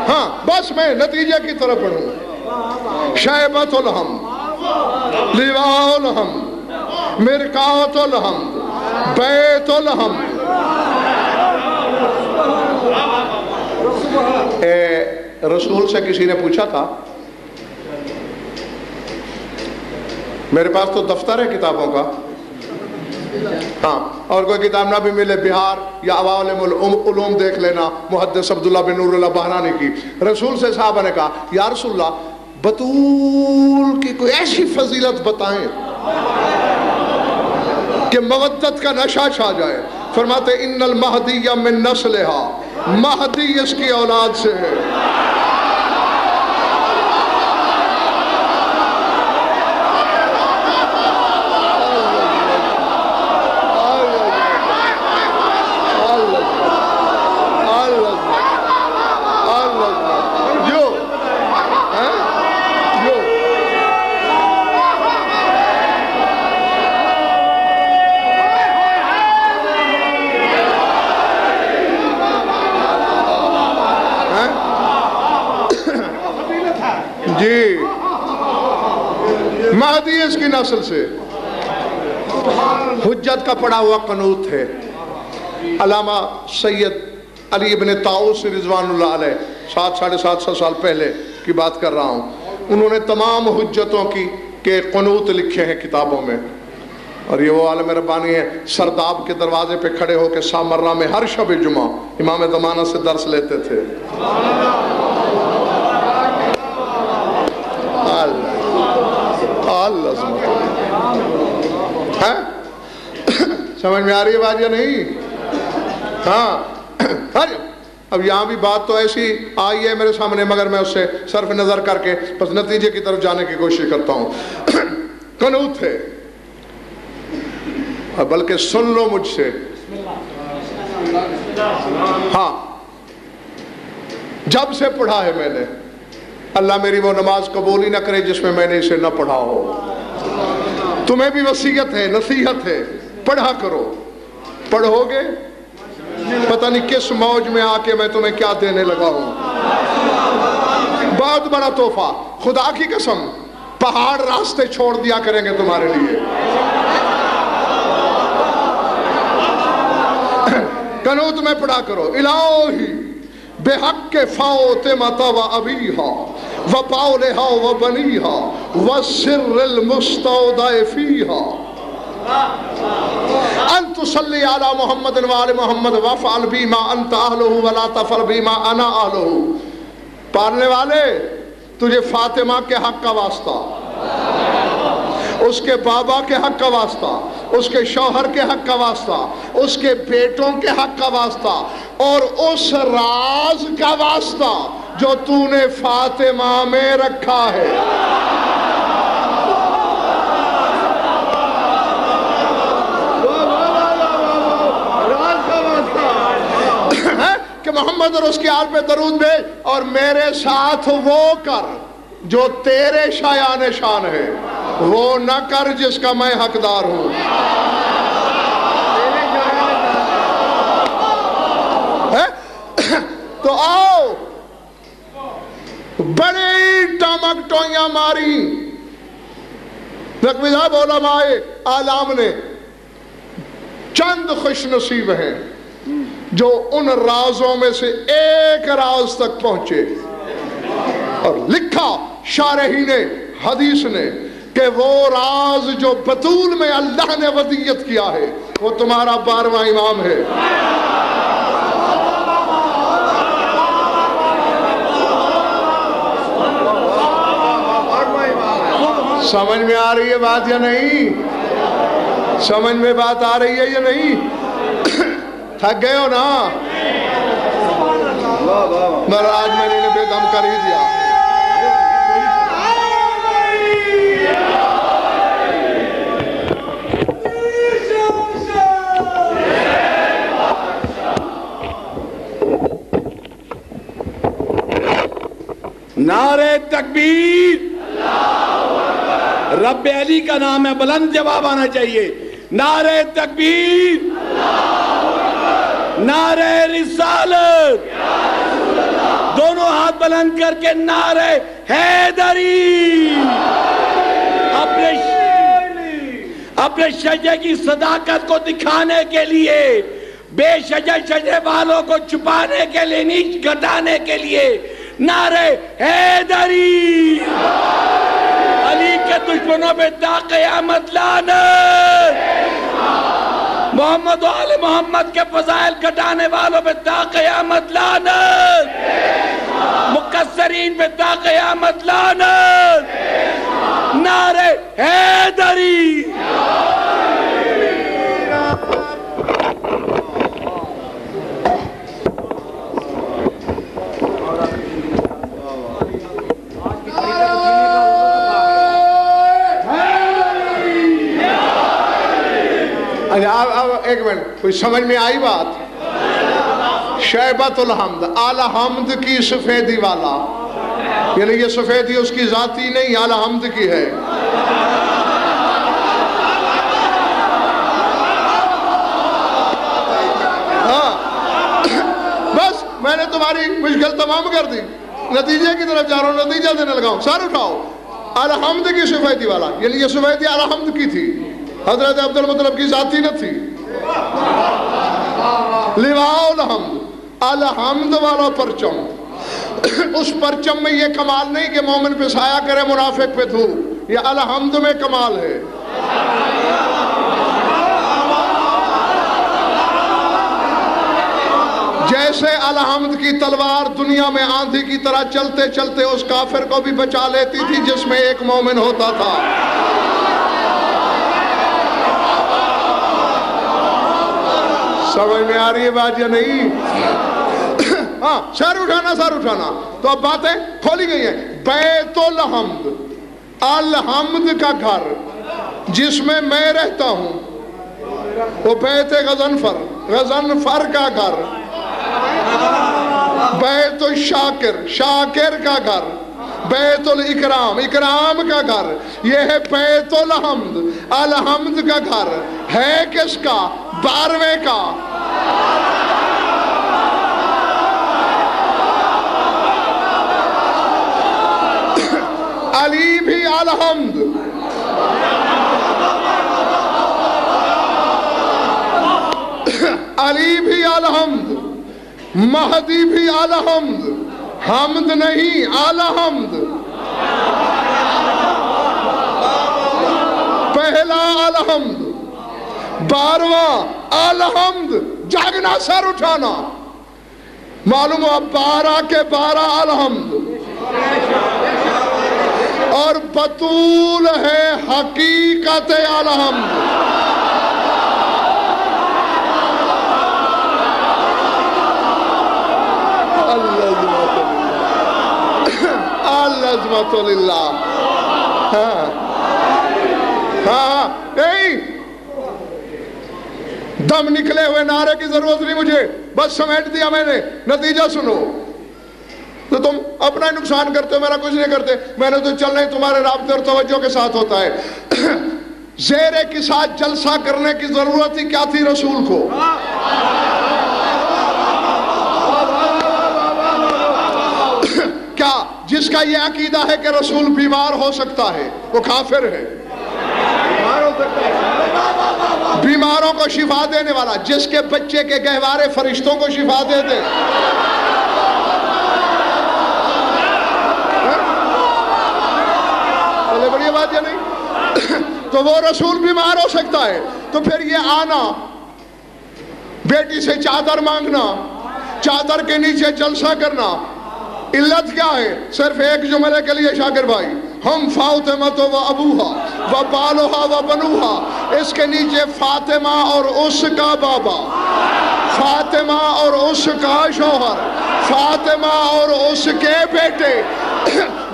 ہاں بس میں نتیجہ کی طرف پڑھوں شیبت الہم، لیواء الہم مرکات الہم، بیت الہم۔ اے رسول سے کسی نے پوچھا تھا، میرے پاس تو دفتر ہے کتابوں کا۔ ہاں۔ اور کوئی کتاب نہ بھی ملے بہار یا عوالم العلوم دیکھ لینا، محدث عبداللہ بن نور اللہ بہرانی کی۔ رسول سے صحابہ نے کہا، یا رسول اللہ، بطول کی کوئی ایسی فضیلت بتائیں کہ مودت کا نشہ چھا جائے۔ فرماتے، ان المہدی من نسلہا، مہدی اس کی اولاد سے ہے جو ہاں جو جی مہدی اس کی نسل سے؟ حجت کا پڑا ہوا قنوت ہے۔ علامہ سید علی ابن تاؤس رضوان اللہ علیہ، سات ساڑھے سات سو سال پہلے کی بات کر رہا ہوں۔ انہوں نے تمام حجتوں کی کے قنوت لکھے ہیں کتابوں میں۔ اور یہ وہ عالم ربانی ہے سرداب کے دروازے پہ کھڑے ہو کے سامرہ میں ہر شب جمعہ امام زمانہ سے درس لیتے تھے۔ اللہ اللہ عظمت سمجھ میں آ رہی ہے بات یا نہیں؟ ہاں۔ اب یہاں بھی بات تو ایسی آئی ہے میرے سامنے، مگر میں اس سے صرف نظر کر کے بس نتیجے کی طرف جانے کی کوشش کرتا ہوں۔ قنوت ہے؟ ہاں، بلکہ سن لو مجھ سے۔ ہاں۔ جب سے پڑھا ہے میں نے۔ اللہ میری وہ نماز قبول ہی نہ کرے جس میں میں نے اسے نہ پڑھا ہو۔ تمہیں بھی وسیعت ہے، نصیحت ہے، پڑھا کرو۔ پڑھو گے؟ پتہ نہیں کس موج میں آ کے میں تمہیں کیا دینے لگا ہوں۔ بہت بڑا تحفہ۔ خدا کی قسم، پہاڑ راستے چھوڑ دیا کریں گے تمہارے لیے۔ کنوت میں پڑھا کرو۔ الہی، بے حق کے فاطمہ و ابیہا۔ و پاولہا و بنیہا و سر المستودع فیہا. ان تصلی علی محمد و آل محمد وفعل بیما انت اہلہ ولا تفعل بیما انا اہلہ. پارنے والے، تجھے فاطمہ کے حق کا واسطہ، اس کے بابا کے حق کا واسطہ اس کے شوہر کے حق کا واسطہ، اس کے بیٹوں کے حق کا واسطہ، اور اس راز کا واسطہ جو تو نے فاطمہ میں رکھا ہے۔ کہ محمد اور اس کے آل پہ درود بھیج اور میرے ساتھ وہ کر جو تیرے شایان شان ہے۔ وہ نہ کر جس کا میں حقدار ہوں۔ تو آؤ۔ بڑی ٹمک ٹوئیاں ماری۔ زخمی صاحب، علماء آلام نے چند خوش نصیب ہیں جو ان رازوں میں سے ایک راز تک پہنچے۔ اور لکھا شارحی نے، حدیث نے کہ وہ راز جو بطول میں اللہ نے ودیت کیا ہے وہ تمہارا بارواں امام ہے۔ سمجھ میں آ رہی ہے بات یا نہیں؟ سمجھ میں بات آ رہی ہے یا نہیں؟ تھک گئے ہو نا؟ مگر آج میں نے بے دم کر ہی دیا۔ نعرہ تکبیر۔ رب علی کا نام ہے، بلند جواب آنا چاہیے۔ نعرہ تکبیر۔ نعرہ رسالت۔ دونوں ہاتھ بلند کر کے نعرہ حیدری۔ اپنے اپنے شجے کی صداقت کو دکھانے کے لیے، بے شجے شجے والوں کو چھپانے کے لیے، نیچ گھٹانے کے لیے نعرہ حیدری۔ علی کے دشمنوں پہ تا قیامت لعنت۔ محمد و آل محمد کے فضائل گھٹانے والوں پہ تا قیامت لعنت۔ مقصرین پہ تا قیامت لعنت۔ نعرہ حیدری۔ ایک منٹ، کوئی سمجھ میں آئی بات؟ شیبت الحمد اعلی حمد کی سفیدی والا۔ یعنی یہ سفیدی اس کی ذاتی نہیں اعلی حمد کی ہے۔ ہاں۔ بس، میں نے تمہاری مشکل تمام کر دی۔ نتیجے کی طرف جا رہا ہوں، نتیجہ دینے لگا ہوں۔ سر اٹھاؤ۔ الحمد کی سفیدی والا۔ یعنی یہ سفیدی الحمد کی تھی۔ حضرت عبد المطلب کی ذاتی نہ تھی۔ لواء الحمد الحمد والا پرچم۔ اس پرچم میں یہ کمال نہیں کہ مومن پہ سایہ کرے، منافق پہ دھو یہ الحمد میں کمال ہے۔ جیسے الحمد کی تلوار دنیا میں آندھی کی طرح چلتے چلتے اس کافر کو بھی بچا لیتی تھی جس میں ایک مومن ہوتا تھا۔ سمجھ میں آ رہی ہے بات یا نہیں؟ ہاں سر اٹھانا سر اٹھانا تو اب باتیں کھولی گئی ہیں۔ بیت الحمد الحمد کا گھر جس میں میں رہتا ہوں۔ وہ بیت غزنفر غزنفر کا گھر۔ بیت الشاکر، شاکر کا گھر۔ بیت الاکرام، اکرام کا گھر۔ یہ ہے بیت الحمد الحمد کا گھر۔ ہے کس کا؟ بارویں کا۔ علی بھی الحمد۔ علی بھی الحمد۔ مہدی بھی الحمد۔ حمد نہیں، الحمد۔ پہلا الحمد۔ بارواں الحمد جاگنا سر اٹھانا۔ معلوم ہوا بارہ کے بارہ الحمد اور بطول ہے حقیقت الحمد العظمت للہ۔ ہاں۔ ہاں۔ دم نکلے ہوئے نعرے کی ضرورت نہیں مجھے۔ بس سمیٹ دیا میں نے۔ نتیجہ سنو۔ تو تم اپنا نقصان کرتے ہو، میرا کچھ نہیں کرتے۔ میں نے تو چلنا ہی تمہارے رابطے اور توجہ کے ساتھ ہوتا ہے۔ زیرے کے ساتھ جلسہ کرنے کی ضرورت ہی کیا تھی رسول کو؟ کیا جس کا یہ عقیدہ ہے کہ رسول بیمار ہو سکتا ہے، وہ کافر ہے بیمار ہو سکتا ہے۔ بیماروں کو شفا دینے والا، جس کے بچے کے گہوارے فرشتوں کو شفا دے دے۔ ہاں؟ بڑی بات یا نہیں؟ تو وہ رسول بیمار ہو سکتا ہے۔ تو پھر یہ آنا۔ بیٹی سے چادر مانگنا، چادر کے نیچے جلسہ کرنا۔ علت کیا ہے؟ صرف ایک جملے کے لیے شاکر بھائی۔ ہم فاطمت و ابوہا و بالوہا و بنوہا۔ اس کے نیچے فاطمہ اور اس کا بابا۔ فاطمہ اور اس کا شوہر۔ فاطمہ اور اس کے بیٹے۔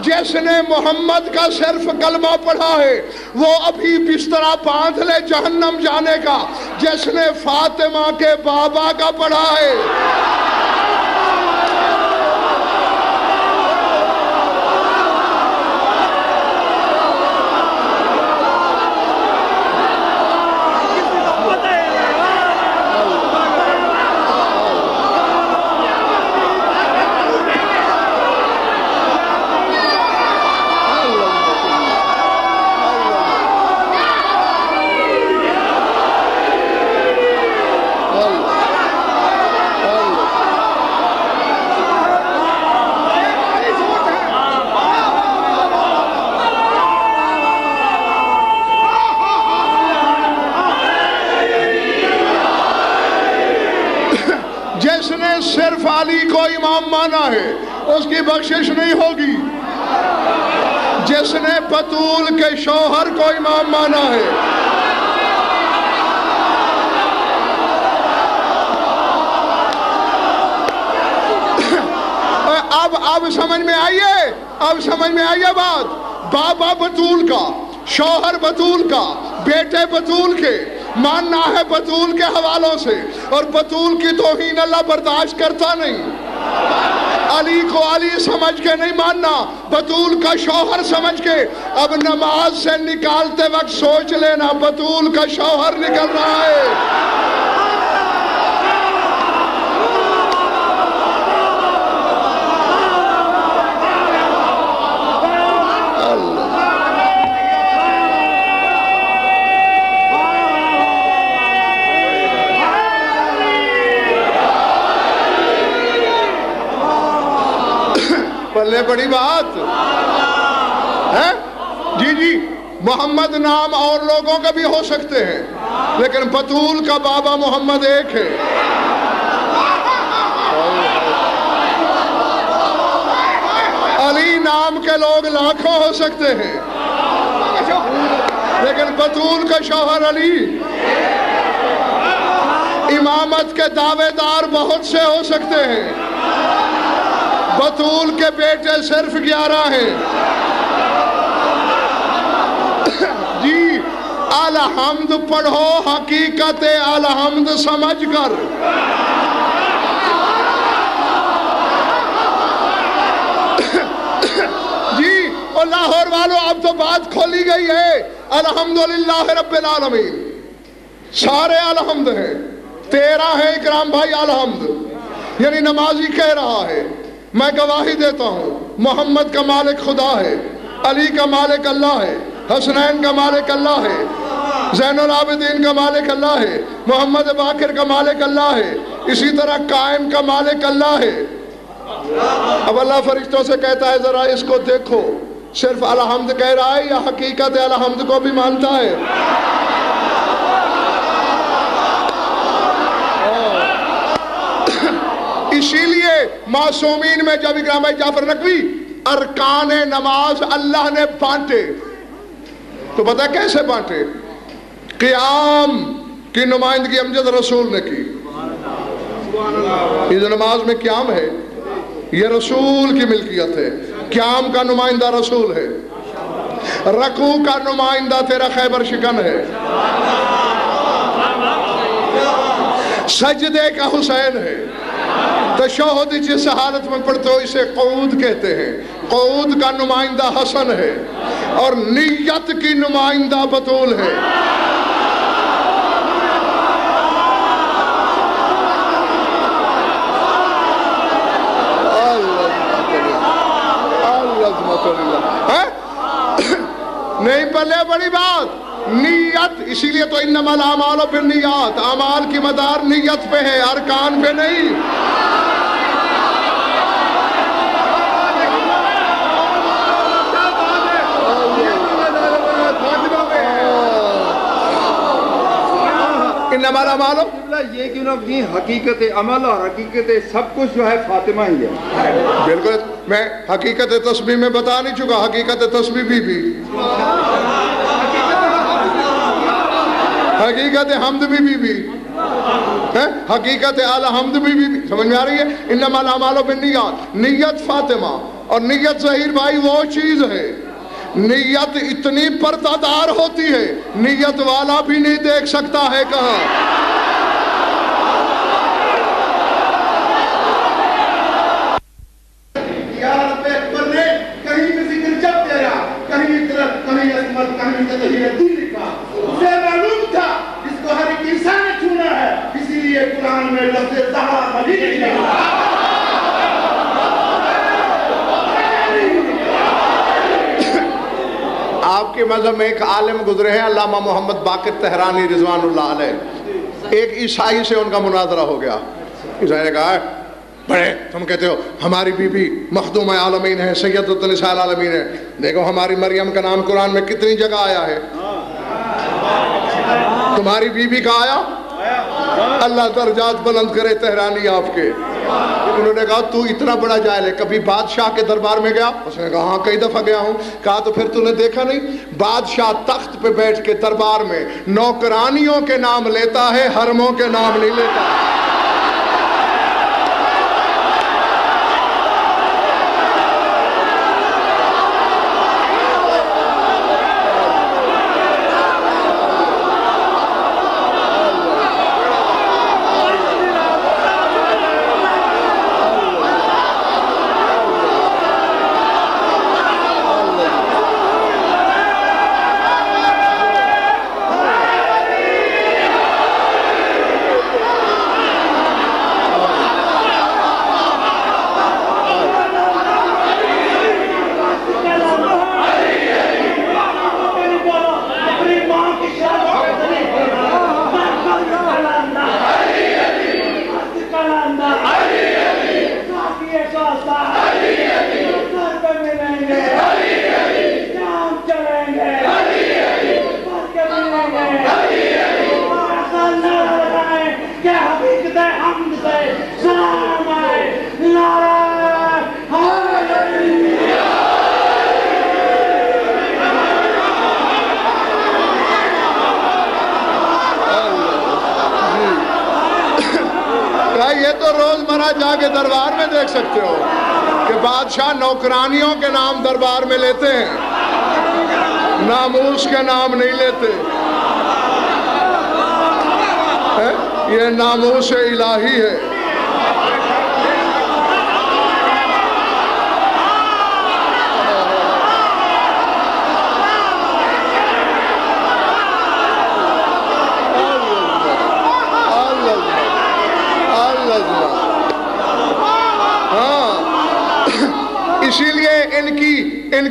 جس نے محمد کا صرف کلمہ پڑھا ہے، وہ ابھی بسترہ باندھ لے جہنم جانے کا۔ جس نے فاطمہ کے بابا کا پڑھا ہے جس نے صرف علی کو امام مانا ہے، اس کی بخشش نہیں ہوگی۔ جس نے بطول کے شوہر کو امام مانا ہے۔ اب اب سمجھ میں آئیے اب سمجھ میں آئیے بات؟ بابا بطول کا، شوہر بطول کا، بیٹے بطول کے۔ ماننا ہے بطول کے حوالوں سے، اور بطول کی توہین اللہ برداشت کرتا نہیں۔ علی کو علی سمجھ کے نہیں ماننا بطول کا شوہر سمجھ کے۔ اب نماز سے نکالتے وقت سوچ لینا بطول کا شوہر نکل رہا ہے۔ پلے بڑی بات۔ ہے جی جی محمد نام اور لوگوں کا بھی ہو سکتے ہیں، لیکن بطول کا بابا محمد ایک ہے۔ علی نام کے لوگ لاکھوں ہو سکتے ہیں، لیکن بطول کا شوہر علی۔ امامت کے دعوے دار بہت سے ہو سکتے ہیں۔ بطول کے بیٹے صرف گیارہ ہیں۔ جی الحمد پڑھو حقیقت الحمد سمجھ کر۔ جی اور لاہور والوں اب تو بات کھولی گئی ہے۔ الحمدللہ رب العالمین۔ سارے الحمد ہیں۔ تیرہ ہے اکرام بھائی، الحمد۔ یعنی نمازی کہہ رہا ہے۔ میں گواہی دیتا ہوں، محمد کا مالک خدا ہے، علی کا مالک اللہ ہے، حسنین کا مالک اللہ ہے، زین العابدین کا مالک اللہ ہے، محمد باقر کا مالک اللہ ہے، اسی طرح قائم کا مالک اللہ ہے۔ اب اللہ فرشتوں سے کہتا ہے، ذرا اس کو دیکھو، صرف الحمد کہہ رہا ہے یا حقیقت الحمد کو بھی مانتا ہے؟ اسی لیے معصومین میں جب اکرام جعفر نقوی ارکان نماز اللہ نے بانٹے، تو پتہ کیسے بانٹے؟ قیام کی نمائندگی امجد رسول نے کی۔ یہ نماز میں قیام ہے، یہ رسول کی ملکیت ہے۔ قیام کا نمائندہ رسول ہے۔ رکوع کا نمائندہ تیرا خیبر شکن ہے۔ سجدے کا حسین ہے۔ تشہد جس حالت میں پڑھتے ہو، اسے قعود کہتے ہیں۔ قعود کا نمائندہ حسن ہے اور نیت کی نمائندہ بطول ہے۔ ہاں؟ نہیں پلے، بڑی بات۔ نیت، اسی لیے تو انما الاعمال و بالنیات۔ اعمال کی مدار نیت پہ ہے، ارکان پہ نہیں۔ انما الاعمال و یہ کیوں نہ حقیقت عمل اور حقیقت سب کچھ جو ہے فاطمہ ہی ہے۔ بالکل میں حقیقت تسبیح میں بتا نہیں چکا حقیقت تسبیح بھی بھی۔ حقیقت حمد بھی بھی بھی؟ حقیقت اعلی حمد بھی بھی بھی۔ سمجھ میں آ رہی ہے؟ انما الاعمال بالنیات نیت فاطمہ۔ اور نیت ظہیر بھائی وہ چیز ہے۔ نیت اتنی پردادار ہوتی ہے نیت والا بھی نہیں دیکھ سکتا ہے کہاں یا رب اکبر نے کہیں بھی ذکر جب تیرا کہیں اطرت کہیں اسمت کہیں تطہیر دل لکھا اسے معلوم تھا جس کو ہر ایک انسان نے چھونا ہے اسی لیے قرآن میں لفظ زہرا بلی لکھا آپ کے مذہب میں ایک عالم گزرے ہیں، علامہ محمد باقر تہرانی رضوان اللہ علیہ۔ ایک عیسائی سے ان کا مناظرہ ہو گیا۔ عیسائی نے کہا بڑے، تم کہتے ہو، ہماری بی بی مخدوم عالمین ہے سید النساء العالمین ہے دیکھو، ہماری مریم کا نام قرآن میں کتنی جگہ آیا ہے۔ تمہاری بی بی کا آیا؟ اللہ درجات بلند کرے تہرانی آپ کے۔ انہوں نے کہا، تو اتنا بڑا جائل ہے، کبھی بادشاہ کے دربار میں گیا؟ اس نے کہا ہاں کئی دفعہ گیا ہوں۔ کہا، تو پھر تو نے دیکھا نہیں؟ بادشاہ تخت پہ بیٹھ کے دربار میں نوکرانیوں کے نام لیتا ہے، حرموں کے نام نہیں لیتا۔ تو روز مرہ جا کے دربار میں دیکھ سکتے ہو کہ بادشاہ نوکرانیوں کے نام دربار میں لیتے ہیں، ناموس کے نام نہیں لیتے۔ یہ ناموس الہی ہے۔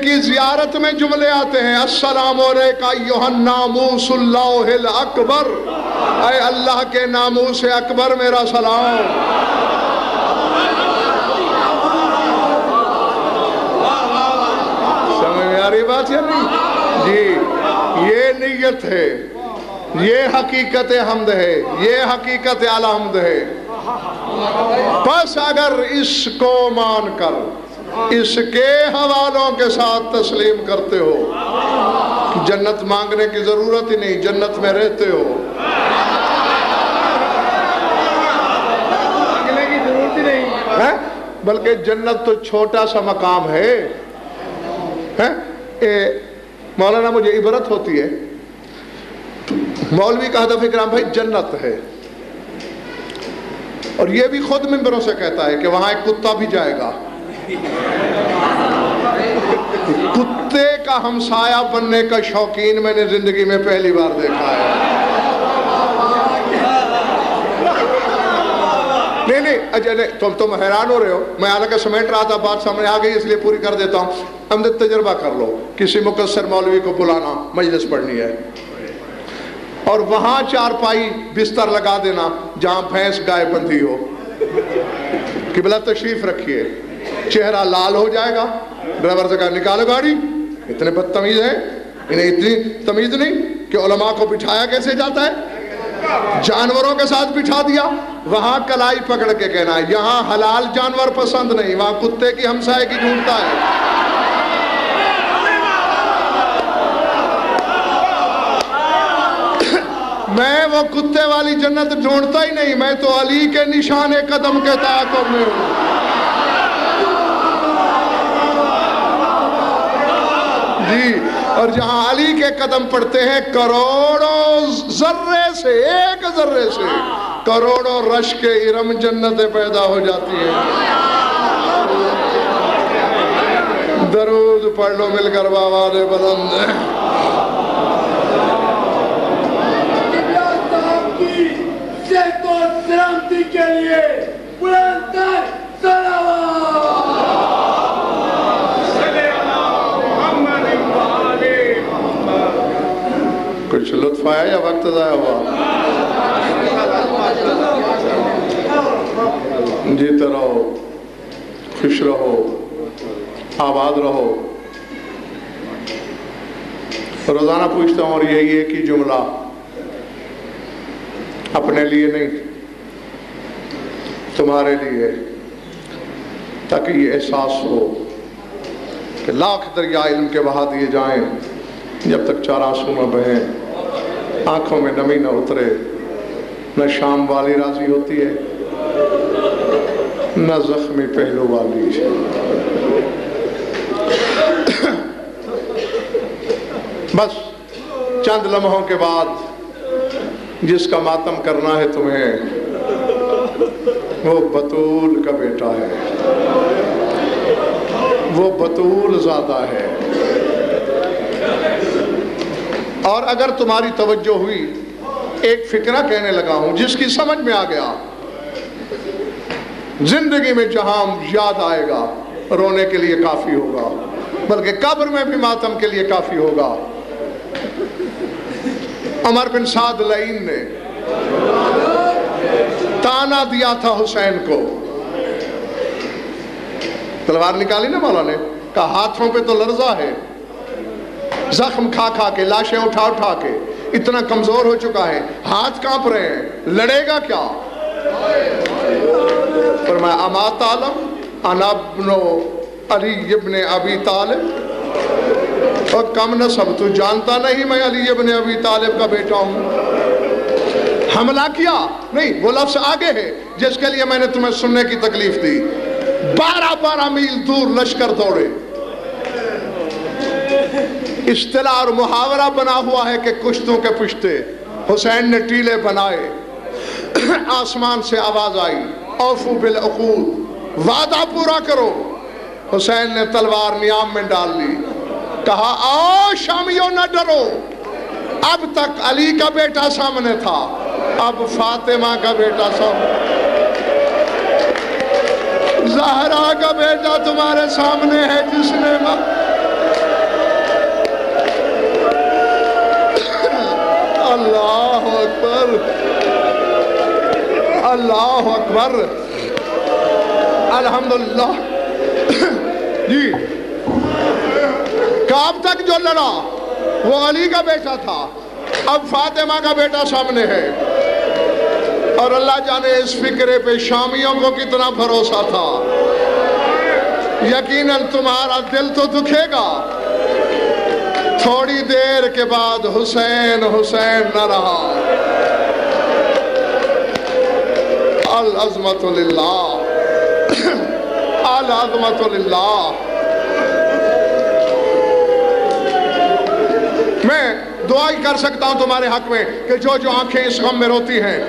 کی زیارت میں جملے آتے ہیں، السلام علیکہ ناموس اللہ اکبر اے اللہ کے ناموس اکبر، میرا سلام۔ سمجھ میں بات یا نہیں؟ جی یہ نیت ہے، یہ حقیقت حمد ہے، یہ حقیقت الحمد ہے۔ بس اگر اس کو مان کر اس کے حوالوں کے ساتھ تسلیم کرتے ہو جنت مانگنے کی ضرورت ہی نہیں جنت میں رہتے ہو۔ مانگنے کی ضرورت ہی نہیں۔ ہیں؟ بلکہ جنت تو چھوٹا سا مقام ہے؟ اے مولانا مجھے عبرت ہوتی ہے۔ مولوی کا ہدف اکرام بھائی جنت ہے۔ اور یہ بھی خود ممبروں سے کہتا ہے کہ وہاں ایک کتا بھی جائے گا۔ کتے کا ہمسایہ بننے کا شوقین میں نے زندگی میں پہلی بار دیکھا ہے۔ نہیں نہیں، اجے، نہیں، تم تم حیران ہو رہے ہو۔ میں حالانکہ سمیٹ رہا تھا، بات سامنے آ گئی، اس لیے پوری کر دیتا ہوں۔ ہم تجربہ کر لو، کسی مقصر مولوی کو بلانا مجلس پڑھنی ہے۔ اور وہاں چار پائی بستر لگا دینا، جہاں بھینس گائے بندھی ہو۔ قبلہ تشریف رکھیے۔ چہرہ لال ہو جائے گا۔ ڈرائیور سے کہا، نکالو گاڑی۔ اتنے بدتمیز ہیں۔ انہیں اتنی تمیز نہیں کہ علماء کو بٹھایا کیسے جاتا ہے۔ جانوروں کے ساتھ بٹھا دیا۔ وہاں کلائی پکڑ کے کہنا ہے۔ یہاں حلال جانور پسند نہیں، وہاں کتے کی ہمسائے کی ڈھونڈتا ہے۔ میں وہ کتے والی جنت ڈھونڈتا ہی نہیں، میں تو علی کے نشان قدم کے تعاقب میں ہوں۔ جی اور جہاں علی کے قدم پڑتے ہیں، کروڑوں ذرے سے، ایک ذرے سے کروڑوں رش کے ارم جنتیں پیدا ہو جاتی ہیں۔ درود پڑھ لو مل کر بابا دے بلند۔ کی کے لیے۔ کچھ لطف آیا یا وقت ضائع ہوا جیتے رہو خوش رہو آباد رہو روزانہ پوچھتا ہوں اور یہی ایک ہی جملہ اپنے لیے نہیں تمہارے لیے تاکہ یہ احساس ہو کہ لاکھ دریا علم کے بہا دیے جائیں جب تک چار آنسو نہ بہیں آنکھوں میں نمی نہ اترے، نہ شام والی راضی ہوتی ہے، نہ زخمی پہلو والی بس چند لمحوں کے بعد جس کا ماتم کرنا ہے تمہیں، وہ بطول کا بیٹا ہے۔ وہ بطول زیادہ ہے۔ اور اگر تمہاری توجہ ہوئی، ایک فکرہ کہنے لگا ہوں، جس کی سمجھ میں آ گیا، زندگی میں جہاں یاد آئے گا، رونے کے لیے کافی ہوگا، بلکہ قبر میں بھی ماتم کے لیے کافی ہوگا۔ عمر بن سعد لعین نے تانا دیا تھا حسین کو۔ تلوار نکالی نا مولا نے، کہا ہاتھوں پہ تو لرزہ ہے۔ زخم کھا کھا کے، لاشیں اٹھا اٹھا کے اتنا کمزور ہو چکا ہے، ہاتھ کانپ رہے ہیں، لڑے گا کیا؟ فرمایا، اما طالب، انا ابن علی ابن ابی طالب۔ اور کم نصب، تو جانتا نہیں میں علی ابن ابی طالب کا بیٹا ہوں۔ حملہ کیا؟ نہیں، وہ لفظ آگے ہے، جس کے لیے میں نے تمہیں سننے کی تکلیف دی۔ بارہ بارہ میل دور لشکر دوڑے۔ اصطلاح اور محاورہ بنا ہوا ہے کہ کشتوں کے پشتے حسین نے ٹیلے بنائے، آسمان سے آواز آئی، اوفو بالعقود، وعدہ پورا کرو۔ حسین نے تلوار نیام میں ڈال لی، کہا آؤ شامیوں نہ ڈرو۔ اب تک علی کا بیٹا سامنے تھا، اب فاطمہ کا بیٹا سامنے۔ زہرا کا بیٹا تمہارے سامنے ہے، جس نے اللہ اکبر۔ اللہ اکبر۔ الحمدللہ۔ جی۔ کب تک جو لڑا، وہ علی کا بیٹا تھا۔ اب فاطمہ کا بیٹا سامنے ہے۔ اور اللہ جانے اس فکرے پہ شامیوں کو کتنا بھروسہ تھا۔ یقیناً تمہارا دل تو دکھے گا۔ تھوڑی دیر کے بعد حسین حسین نہ رہا۔ العظمت للہ۔ العظمت للہ۔ میں دعا ہی کر سکتا ہوں تمہارے حق میں کہ جو جو آنکھیں اس غم میں روتی ہیں،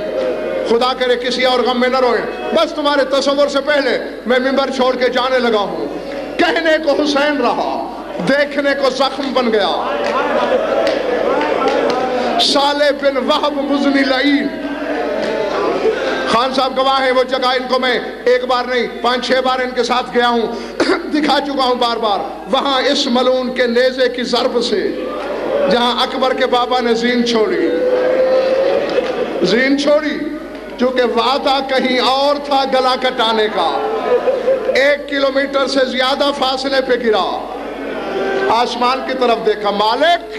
خدا کرے کسی اور غم میں نہ روئیں۔ بس تمہارے تصور سے پہلے میں ممبر چھوڑ کے جانے لگا ہوں۔ کہنے کو حسین رہا۔ دیکھنے کو زخم بن گیا۔ سالے بن وحب مزنی لعین خان صاحب گواہ ہیں وہ جگہ ان کو میں ایک بار نہیں، پانچ چھ بار ان کے ساتھ گیا ہوں۔ دکھا چکا ہوں بار بار۔ وہاں اس ملون کے نیزے کی ضرب سے، جہاں اکبر کے بابا نے زین چھوڑی۔ زین چھوڑی، چونکہ وعدہ کہیں اور تھا گلا کٹانے کا۔ ایک کلومیٹر سے زیادہ فاصلے پہ گرا۔ آسمان کی طرف دیکھا، مالک،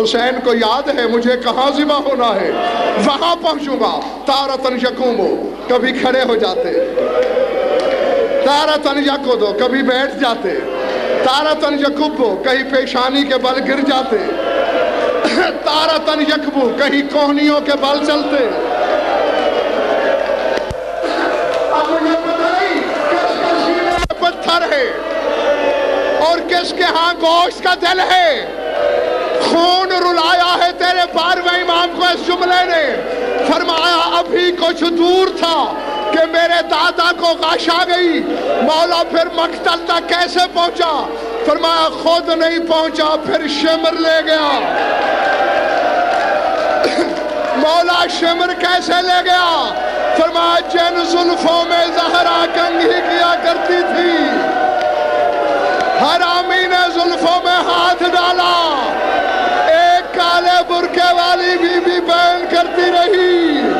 حسین کو یاد ہے، مجھے کہاں ذبح ہونا ہے؟ وہاں پہنچوں گا۔ تارتن یکومو، کبھی کھڑے ہو جاتے۔ تارتن یکودو کبھی بیٹھ جاتے۔ تارتن یکوبو، کہیں پیشانی کے بل گر جاتے۔ تارتن یکبو، کہیں کوہنیوں کے بل چلتے۔ اور کس کے ہاں گوشت کا دل ہے۔ خون رلایا ہے تیرے بارہویں امام کو، اس جملے نے۔ فرمایا، ابھی کچھ دور تھا کہ میرے دادا کو غش آ گئی۔ مولا پھر مقتل تک کیسے پہنچا؟ فرمایا، خود نہیں پہنچا، پھر شمر لے گیا۔ مولا شمر کیسے لے گیا؟ فرمایا جن زلفوں میں زہرا کنگھی کیا کرتی تھی۔ حرامی نے زلفوں میں ہاتھ ڈالا۔ ایک کالے برکے والی بی بی بین کرتی رہی۔